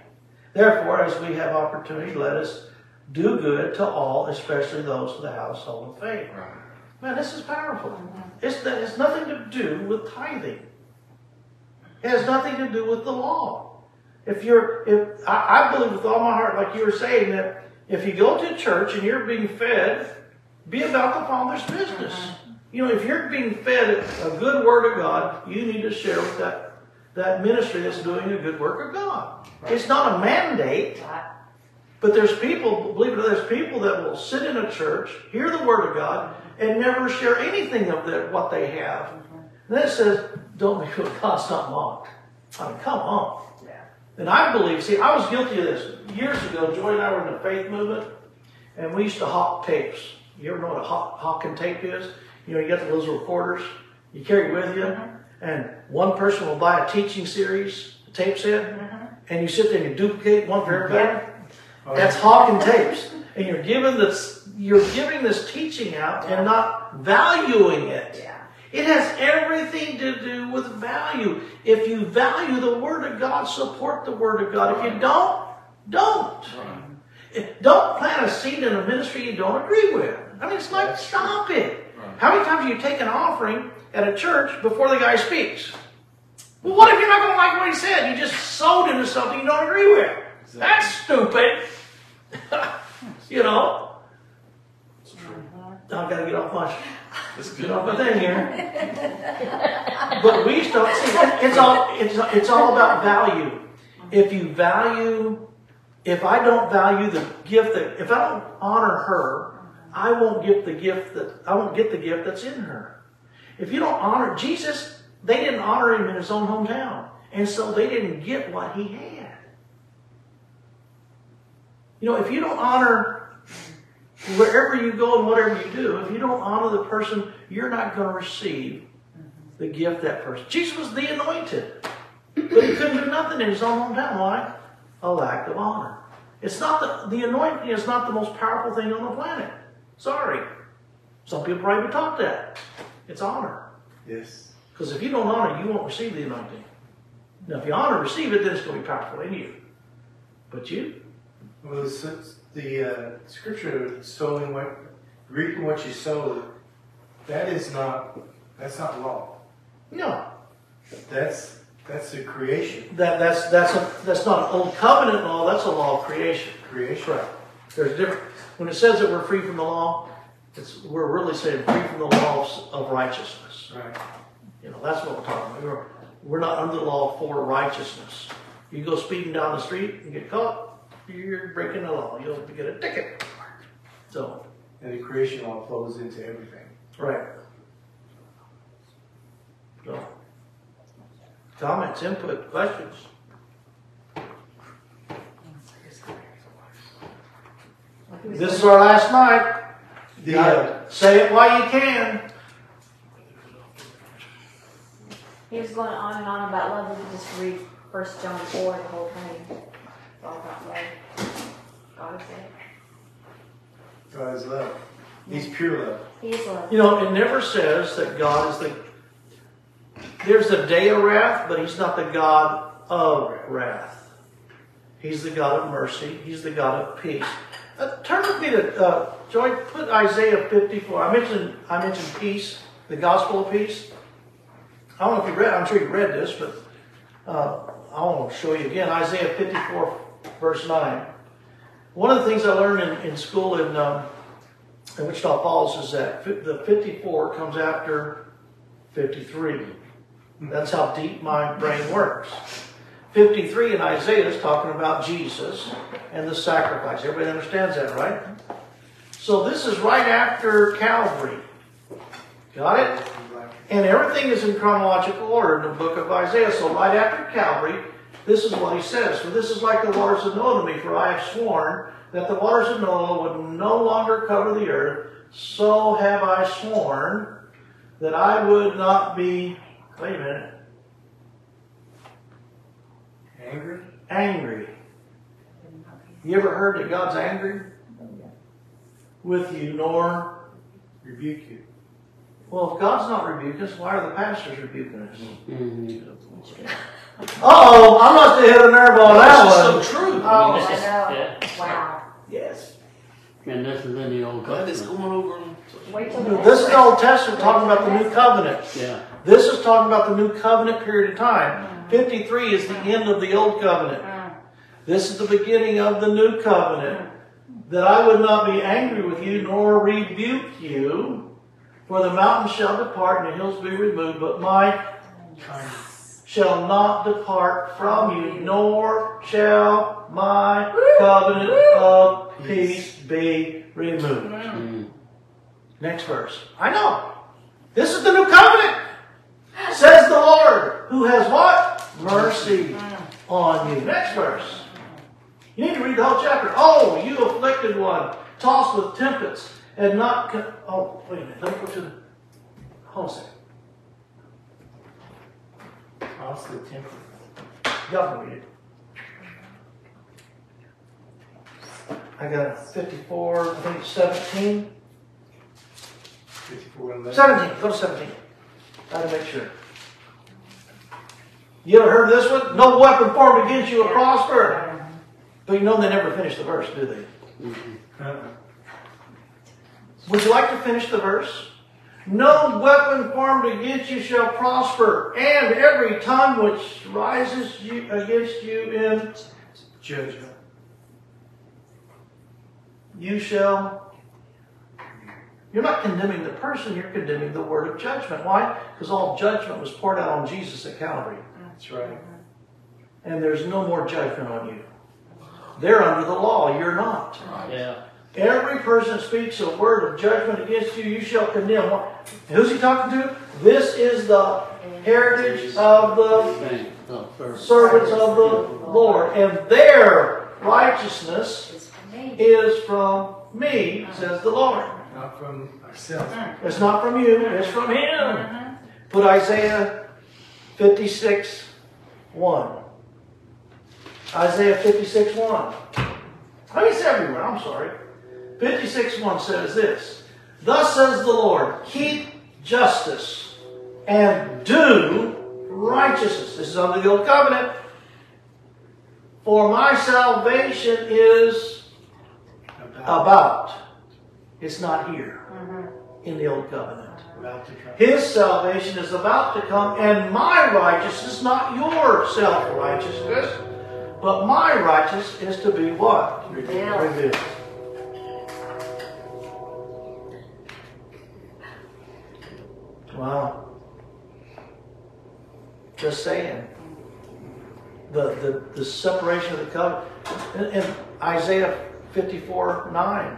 Therefore, as we have opportunity, let us do good to all, especially those of the household of faith. Man, this is powerful. It's, has nothing to do with tithing. It has nothing to do with the law. If you're, if I, I believe with all my heart, like you were saying, that if you go to church and you're being fed, be about the Father's business. You know, if you're being fed a good word of God, you need to share with that that ministry that's doing a good work of God. It's not a mandate. But there's people, believe it or not, there's people that will sit in a church, hear the word of God, and never share anything of the, what they have. And then it says, don't make God's not mocked. I mean, come on. And I believe, see, I was guilty of this. Years ago, Joy and I were in the faith movement, and we used to hawk tapes. You ever know what a hawk, hawking tape is? You know, you get those recorders, you carry with you, uh-huh. and one person will buy a teaching series, a tape set, uh-huh. and you sit there and you duplicate one for everybody. That's hawking tapes. And you're giving this you're giving this teaching out and not valuing it. It has everything to do with value. If you value the Word of God, support the Word of God. If you don't, don't. Don't plant a seed in a ministry you don't agree with. I mean, it's like, stop it. How many times do you take an offering at a church before the guy speaks? Well, what if you're not going to like what he said? You just sowed into something you don't agree with. That's stupid. you know? Uh-huh. I've got to get off my get off my thing here. but we don't see it's all it's it's all about value. Uh-huh. If you value, if I don't value the gift that if I don't honor her, I won't get the gift that I won't get the gift that's in her. If you don't honor Jesus, they didn't honor him in his own hometown, and so they didn't get what he had. You know, if you don't honor wherever you go and whatever you do, if you don't honor the person, you're not going to receive the gift that person. Jesus was the anointed, but he couldn't do nothing in his own hometown. Why? A lack of honor. It's not the, the anointing is not the most powerful thing on the planet. Sorry. Some people probably would talk that. It's honor. Yes. Because if you don't honor, you won't receive the anointing. Now, if you honor, receive it, then it's going to be powerful in you. But you, Well, it's, it's the uh, scripture sowing what, reaping what you sow. That is not. That's not law. no. That's that's the creation. That, that's, that's, a, that's not an old covenant law, that's a law of creation. Creation. Right. There's a difference When it says that we're free from the law, it's, we're really saying free from the laws of righteousness. Right. You know, that's what we're talking about. We're, we're not under the law for righteousness. You go speeding down the street and get caught, you're breaking the law. You'll get a ticket. So, And the creation law flows into everything. right. So, comments, input, questions? This is our last night. The uh, Say it while you can. He was going on and on about love. We could just read First John 4, the whole thing. It's all about love. God is it. God is love. He's pure love. He is love. You know, it never says that God is the. There's a day of wrath, but He's not the God of wrath. He's the God of mercy. He's the God of peace. Uh, turn with me to uh, Joy. Put Isaiah 54. I mentioned I mentioned peace, the gospel of peace. I don't know if you read. I'm sure you read this, but uh, I want to show you again. Isaiah 54, verse 9. One of the things I learned in, in school in um, in Wichita Falls is that the 54 comes after 53. That's how deep my brain works. 53 in Isaiah is talking about Jesus and the sacrifice. Everybody understands that, right? So this is right after Calvary. Got it? And everything is in chronological order in the book of Isaiah. So right after Calvary, this is what he says. For this is like the waters of Noah to me, for I have sworn that the waters of Noah would no longer cover the earth. So have I sworn that I would not be, wait a minute, Angry? Angry. You ever heard that God's angry with you, nor Rebuke you. well, if God's not rebuking us, why are the pastors rebuking us? Mm-hmm. Oh, I must have hit a nerve on that That's one. so true. Oh, I mean, I it's just, know. Yeah. Wow. Yes. And this is in the Old glad it's going over. on- Wait till the This is the Old Testament talking about the new covenant. Yeah. This is talking about the new covenant period of time. Mm. 53 is the end of the old covenant. Mm. This is the beginning of the new covenant. Mm. That I would not be angry with you nor rebuke you, for the mountains shall depart and the hills be removed, but my Kindness. Shall not depart from you, nor shall my covenant of peace be removed. Mm. Next verse. I know. This is the new covenant. Says the Lord, who has what? Mercy on you. Next verse. You need to read the whole chapter. Oh, you afflicted one, tossed with tempests, and not. Con- oh, wait a minute. Let me go to the. Hold on second. Also temper. Y'all can read it. I got 54, I think it's 17. 54 and 11. 17, go to 17. I had to make sure. You ever heard of this one? No weapon formed against you will prosper. But you know they never finish the verse, do they? Uh-uh. Would you like to finish the verse? No weapon formed against you shall prosper, and every tongue which rises you, against you in Judgment. you shall. You're not condemning the person, you're condemning the word of judgment. Why? Because all judgment was poured out on Jesus at Calvary. That's right. And there's no more judgment on you. They're under the law, you're not. Yeah. Every person speaks a word of judgment against you, you shall condemn. What- Who's he talking to? This is the heritage of the Thank sorry. servants of the Lord, and their righteousness It's for me. is from me, says the Lord. Not from ourselves. It's not from you, it's from Him. Uh-huh. Put Isaiah 56 1. Isaiah 56 1. I mean, it's everywhere, I'm sorry. 56 1 says this Thus says the Lord, keep justice and do righteousness. This is under the old covenant. For my salvation is About. It's not here mm-hmm. in the old covenant. about to come. His salvation is about to come, and my righteousness, not your self righteousness, but my righteousness is to be what? Revealed. Wow. Just saying. The, the, the separation of the covenant. In, in Isaiah 54 9.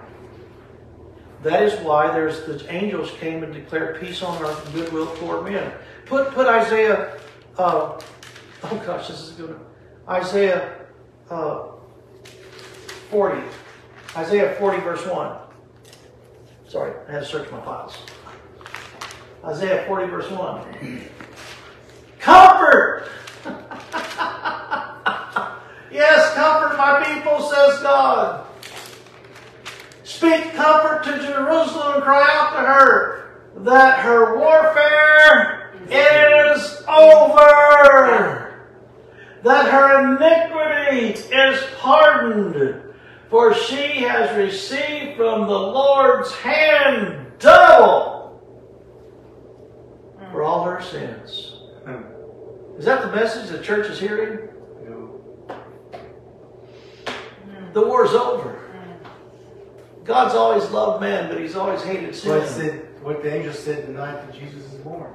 That is why there's the angels came and declared peace on earth and goodwill toward men. Put put Isaiah. Uh, oh gosh, this is good. Isaiah uh, 40. Isaiah 40 verse 1. Sorry, I had to search my files. Isaiah 40 verse 1. Comfort! yes, comfort my people, says God. Speak comfort to Jerusalem and cry out to her that her warfare is over, that her iniquity is pardoned, for she has received from the Lord's hand double for all her sins. Is that the message the church is hearing? No. The war's over. God's always loved man, but he's always hated sin. What, it said, what the angel said the night that Jesus is born.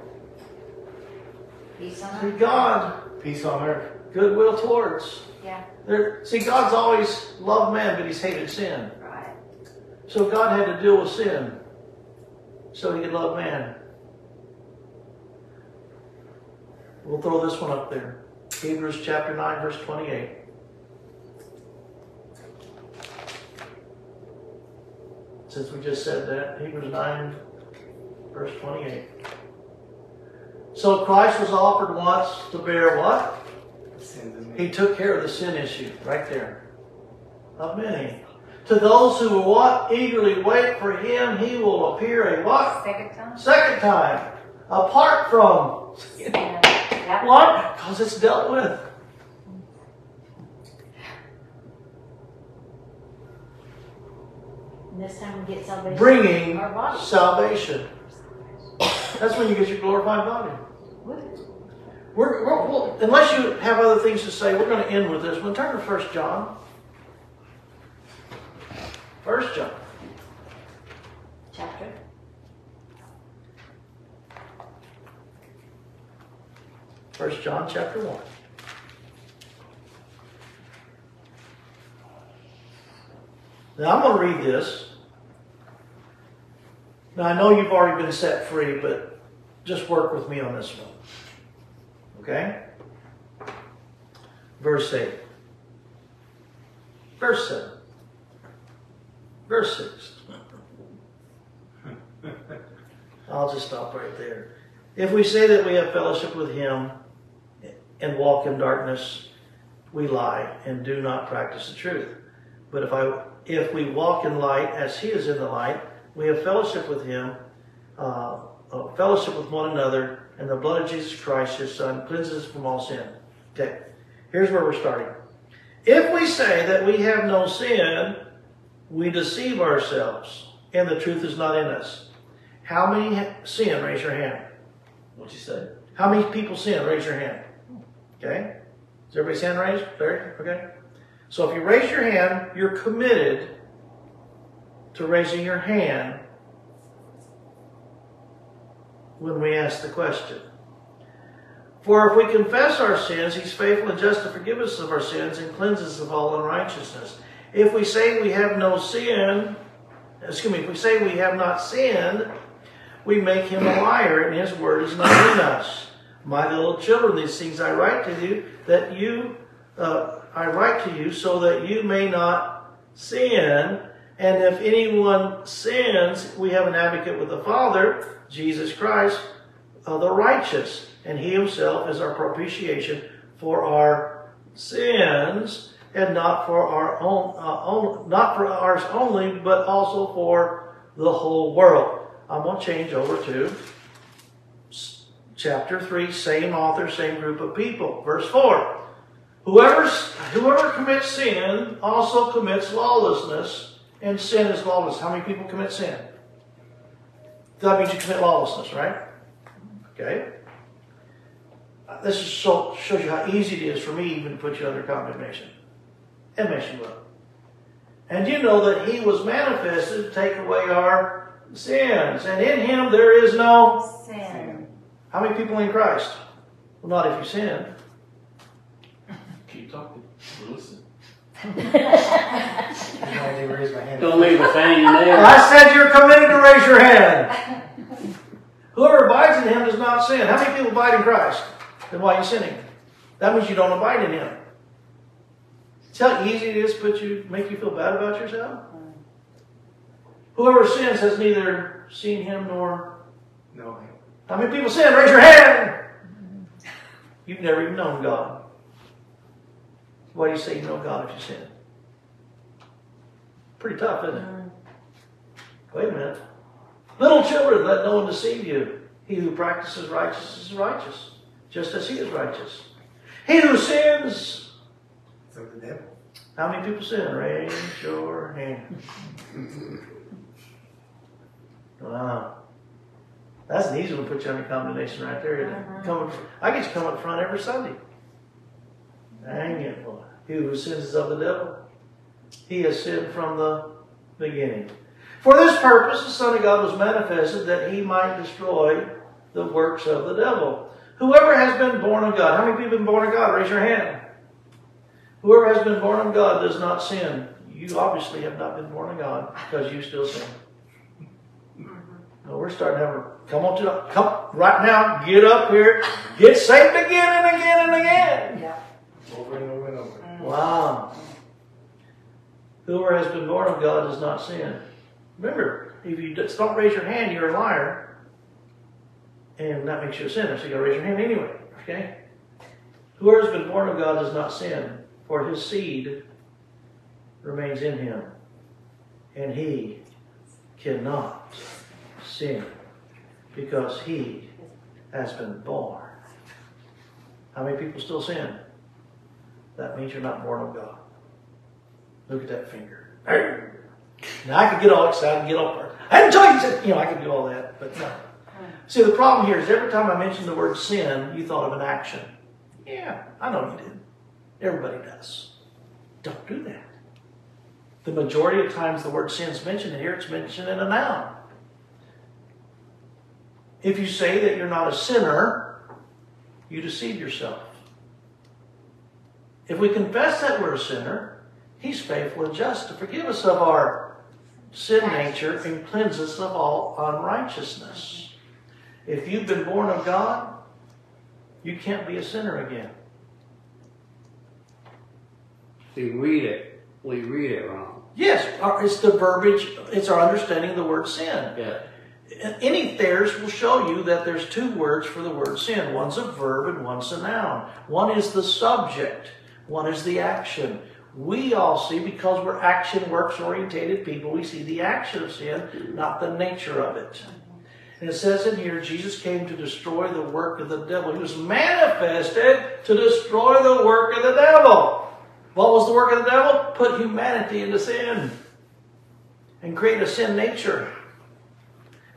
Peace on See, earth. God, Peace on earth. goodwill towards. Yeah, There, see, God's always loved man, but he's hated sin. right. So God had to deal with sin so he could love man. We'll throw this one up there. Hebrews chapter 9, verse 28. Since we just said that, Hebrews 9, verse 28. So Christ was offered once to bear what? the He took care of the sin issue right there. Of many. To those who will what? Eagerly wait for him, he will appear a what? Second time? Second time. Apart from sin. Yeah. What? Because it's dealt with. And this time we get salvation. Bringing Our body. salvation. That's when you get your glorified body. We're, we're, well, unless you have other things to say, we're going to end with this one. Turn to First John. First John. Chapter. First John chapter 1. Now I'm going to read this. Now I know you've already been set free, but just work with me on this one. Okay? Verse 8. Verse 7. Verse 6. I'll just stop right there. If we say that we have fellowship with him and walk in darkness, we lie and do not practice the truth. But if I if we walk in light as he is in the light, we have fellowship with him, uh, uh, fellowship with one another, and the blood of Jesus Christ, his son, cleanses us from all sin. Okay, here's where we're starting. If we say that we have no sin, we deceive ourselves, and the truth is not in us. How many ha- sin? Raise your hand. What'd you say? How many people sin? Raise your hand. Okay? Is everybody's hand raised? Very? Okay. So if you raise your hand, you're committed to raising your hand when we ask the question. For if we confess our sins, he's faithful and just to forgive us of our sins and cleanse us of all unrighteousness. If we say we have no sin, excuse me, if we say we have not sinned, we make him a liar and his word is not in us. My little children, these things I write to you, that you, uh, I write to you so that you may not sin. And if anyone sins, we have an advocate with the Father, Jesus Christ, uh, the righteous. And he himself is our propitiation for our sins, and not for our own, uh, own not for ours only, but also for the whole world. I'm going to change over to chapter 3, same author, same group of people. Verse 4. Whoever, whoever commits sin also commits lawlessness, and sin is lawlessness. How many people commit sin? That means you commit lawlessness, right? Okay. This is so, shows you how easy it is for me even to put you under condemnation. It makes you. And you know that he was manifested to take away our sins. And in him there is no. Sin. How many people in Christ? Well, not if you sin. Keep talking. We're. I didn't raise my hand. Don't leave us hanging there. I said you're committed to raise your hand. Whoever abides in him does not sin. How many people abide in Christ? Then why are you sinning? That means you don't abide in him. See how easy it is to put you, make you feel bad about yourself? Whoever sins has neither seen him nor. No. How many people sin? Raise your hand! You've never even known God. Why do you say you know God if you sin? Pretty tough, isn't it? Mm. Wait a minute. Little children, let no one deceive you. He who practices righteousness is righteous, just as he is righteous. He who sins, of the devil. how many people sin? Raise your hand. Wow. That's an easy one to put you under condemnation right there. it? Come, I get you come up front every Sunday. Dang it, boy. He who sins is of the devil. He has sinned from the beginning. For this purpose, the Son of God was manifested that he might destroy the works of the devil. Whoever has been born of God, how many people have been born of God? Raise your hand. Whoever has been born of God does not sin. You obviously have not been born of God because you still sin. No, we're starting to have a come on to the come right now. Get up here, get saved again and again and again. Yeah. Over and over and over. Mm. Wow. Whoever has been born of God does not sin. Remember, if you just don't raise your hand, you're a liar. And that makes you a sinner, so you gotta raise your hand anyway. Okay? Whoever has been born of God does not sin, for his seed remains in him, and he cannot sin because he has been born. How many people still sin? That means you're not born of God. Look at that finger. Now I could get all excited, get all, I didn't tell you, to-" you know, I could do all that, but no. See, the problem here is every time I mention the word sin, you thought of an action. Yeah, I know you did. Everybody does. Don't do that. The majority of times the word sin is mentioned here, it's mentioned in a noun. If you say that you're not a sinner, you deceive yourself. If we confess that we're a sinner, He's faithful and just to forgive us of our sin nature and cleanse us of all unrighteousness. If you've been born of God, you can't be a sinner again. We read it, we read it wrong. Yes, it's the verbiage, it's our understanding of the word sin. Yeah. Any Thayers will show you that there's two words for the word sin. One's a verb and one's a noun. One is the subject, one is the action. We all see, because we're action works orientated people, we see the action of sin, not the nature of it. And it says in here, Jesus came to destroy the work of the devil. He was manifested to destroy the work of the devil. What was the work of the devil? Put humanity into sin and create a sin nature.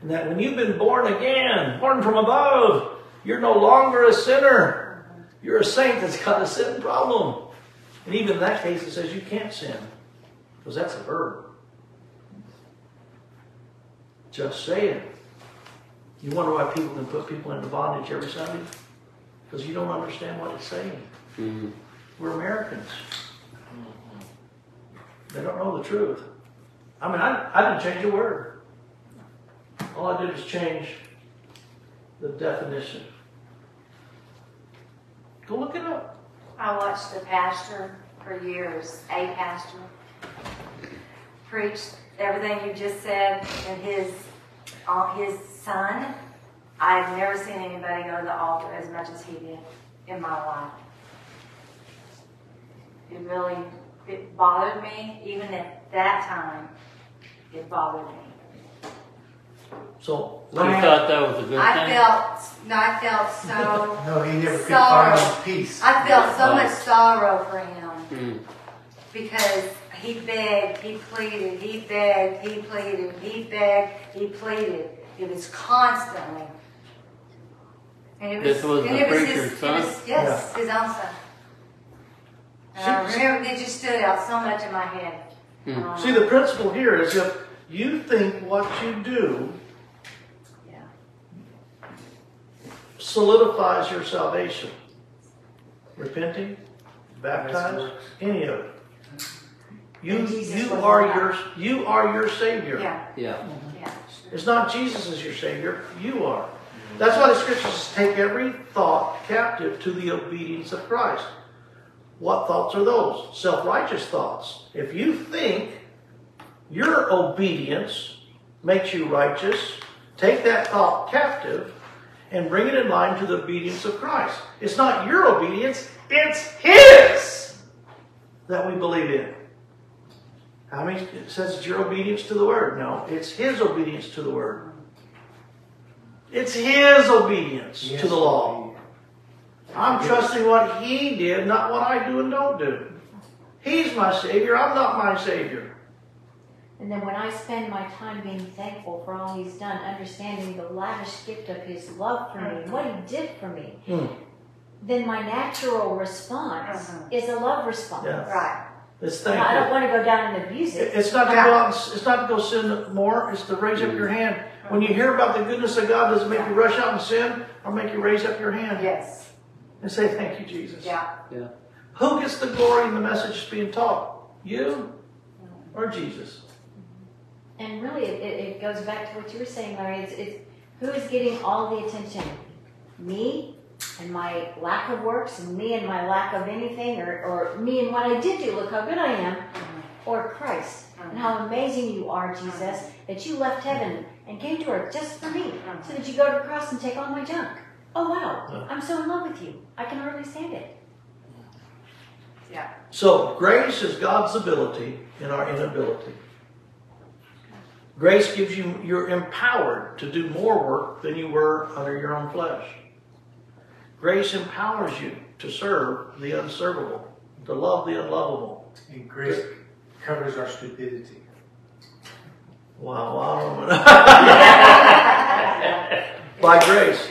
And that when you've been born again, born from above, you're no longer a sinner. You're a saint that's got a sin problem. And even in that case, it says you can't sin because that's a verb. Just saying. You wonder why people can put people into bondage every Sunday? Because you don't understand what it's saying. Mm-hmm. We're Americans. They don't know the truth. I mean, I, I didn't change a word. All I did was change the definition. Go look it up. I watched the pastor for years, a pastor, preach everything you just said, and his, uh, his son. I've never seen anybody go to the altar as much as he did in my life. It really, it bothered me, even at that time, it bothered me. So, You let me, thought that was a good I thing? felt, no, I felt so, No, he never could Sorrow. find peace. I felt so much sorrow for him. Mm. because he begged, he pleaded, he begged, he pleaded, he begged, he pleaded. It was constantly. And it This was and the it his- preacher's it son? was- yes, his own son. And I remember it just stood out so much in my head. Hmm. Um, see, the principle here is if you think what you do yeah. solidifies your salvation, repenting, baptized, any of it, you, you are your, you are your Savior. Yeah, Yeah. yeah. It's not Jesus as your Savior, you are. That's why the scriptures take every thought captive to the obedience of Christ. What thoughts are those? Self righteous thoughts. If you think your obedience makes you righteous, take that thought captive and bring it in line to the obedience of Christ. It's not your obedience, it's His that we believe in. How many it says it's your obedience to the word? No, it's his obedience to the word. It's his obedience Yes. to the law. I'm trusting what he did, not what I do and don't do. He's my savior, I'm not my savior. And then when I spend my time being thankful for all he's done, understanding the lavish gift of his love for me and what he did for me, Hmm. then my natural response Mhm. is a love response. Yeah. Right. It's And I don't want to go down and abuse it. It's not to go out, and- it's not to go sin more, it's to raise up your hand. When you hear about the goodness of God, does it make you rush out and sin or make you raise up your hand Yes. and say, Thank you, Jesus? Yeah. Yeah. Who gets the glory in the message that's being taught? You or Jesus? And really, it, it, it goes back to what you were saying, Larry. It's, it's who is getting all the attention? Me and my lack of works, and me and my lack of anything, or, or me and what I did do. Look how good I am. Mm-hmm. Or Christ. And how mm-hmm. amazing you are, Jesus, mm-hmm. that you left heaven and came to earth just for me, so that you go to the cross and take all my junk. Oh, wow. I'm so in love with you. I can hardly stand it. Yeah. So grace is God's ability in our inability. Grace gives you, you're empowered to do more work than you were under your own flesh. Grace empowers you to serve the unservable, to love the unlovable. And grace covers our stupidity. Wow, wow. By grace.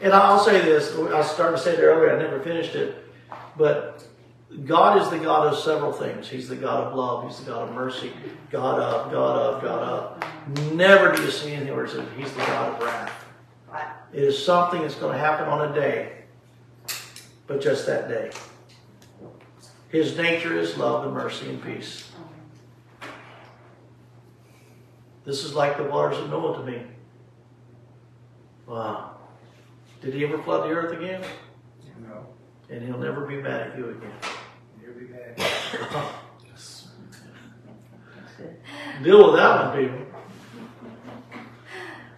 And I'll say this, I started to say it earlier, I never finished it, but God is the God of several things. He's the God of love, He's the God of mercy, God of, God of, God of. Never do you see anything where it says He's the God of wrath. It is something that's going to happen on a day, but just that day. His nature is love and mercy and peace. This is like the waters of Noah to me. Wow. Did he ever flood the earth again? No, And he'll never be mad at you again. Bad. Deal with that one, people.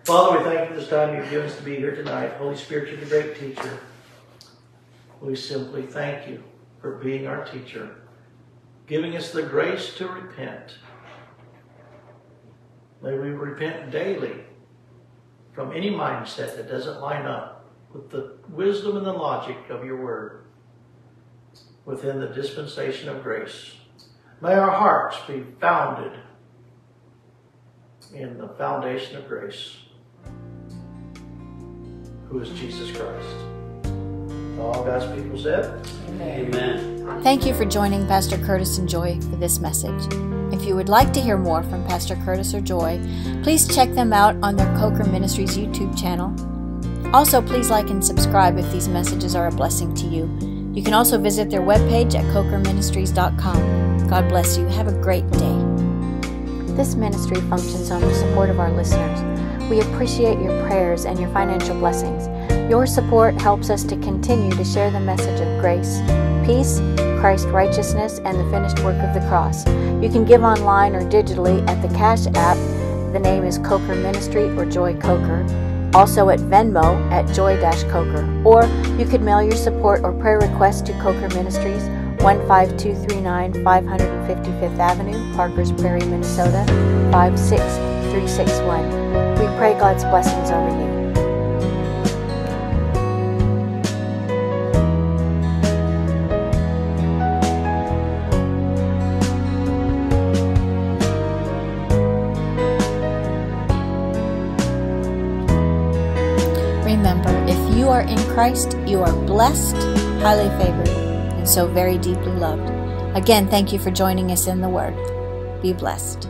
Father, we thank you for this time you've given us to be here tonight. Holy Spirit, you're the great teacher. We simply thank you for being our teacher, giving us the grace to repent. May we repent daily from any mindset that doesn't line up with the wisdom and the logic of your word within the dispensation of grace. May our hearts be founded in the foundation of grace, who is Jesus Christ. All God's people said, Amen. Thank you for joining Pastor Curtis and Joy for this message. If you would like to hear more from Pastor Curtis or Joy, please check them out on their Coker Ministries YouTube channel. Also, please like and subscribe if these messages are a blessing to you. You can also visit their webpage at cokerministries.com. God bless you. Have a great day. This ministry functions on the support of our listeners. We appreciate your prayers and your financial blessings. Your support helps us to continue to share the message of grace, peace, Christ's righteousness, and the finished work of the cross. You can give online or digitally at the Cash App. The name is Coker Ministry or Joy Coker. Also at Venmo at Joy Coker. Or you could mail your support or prayer request to Coker Ministries, 15239 555th Avenue, Parkers Prairie, Minnesota, 56361. We pray God's blessings over you. Christ, you are blessed, highly favored, and so very deeply loved. Again, thank you for joining us in the Word. Be blessed.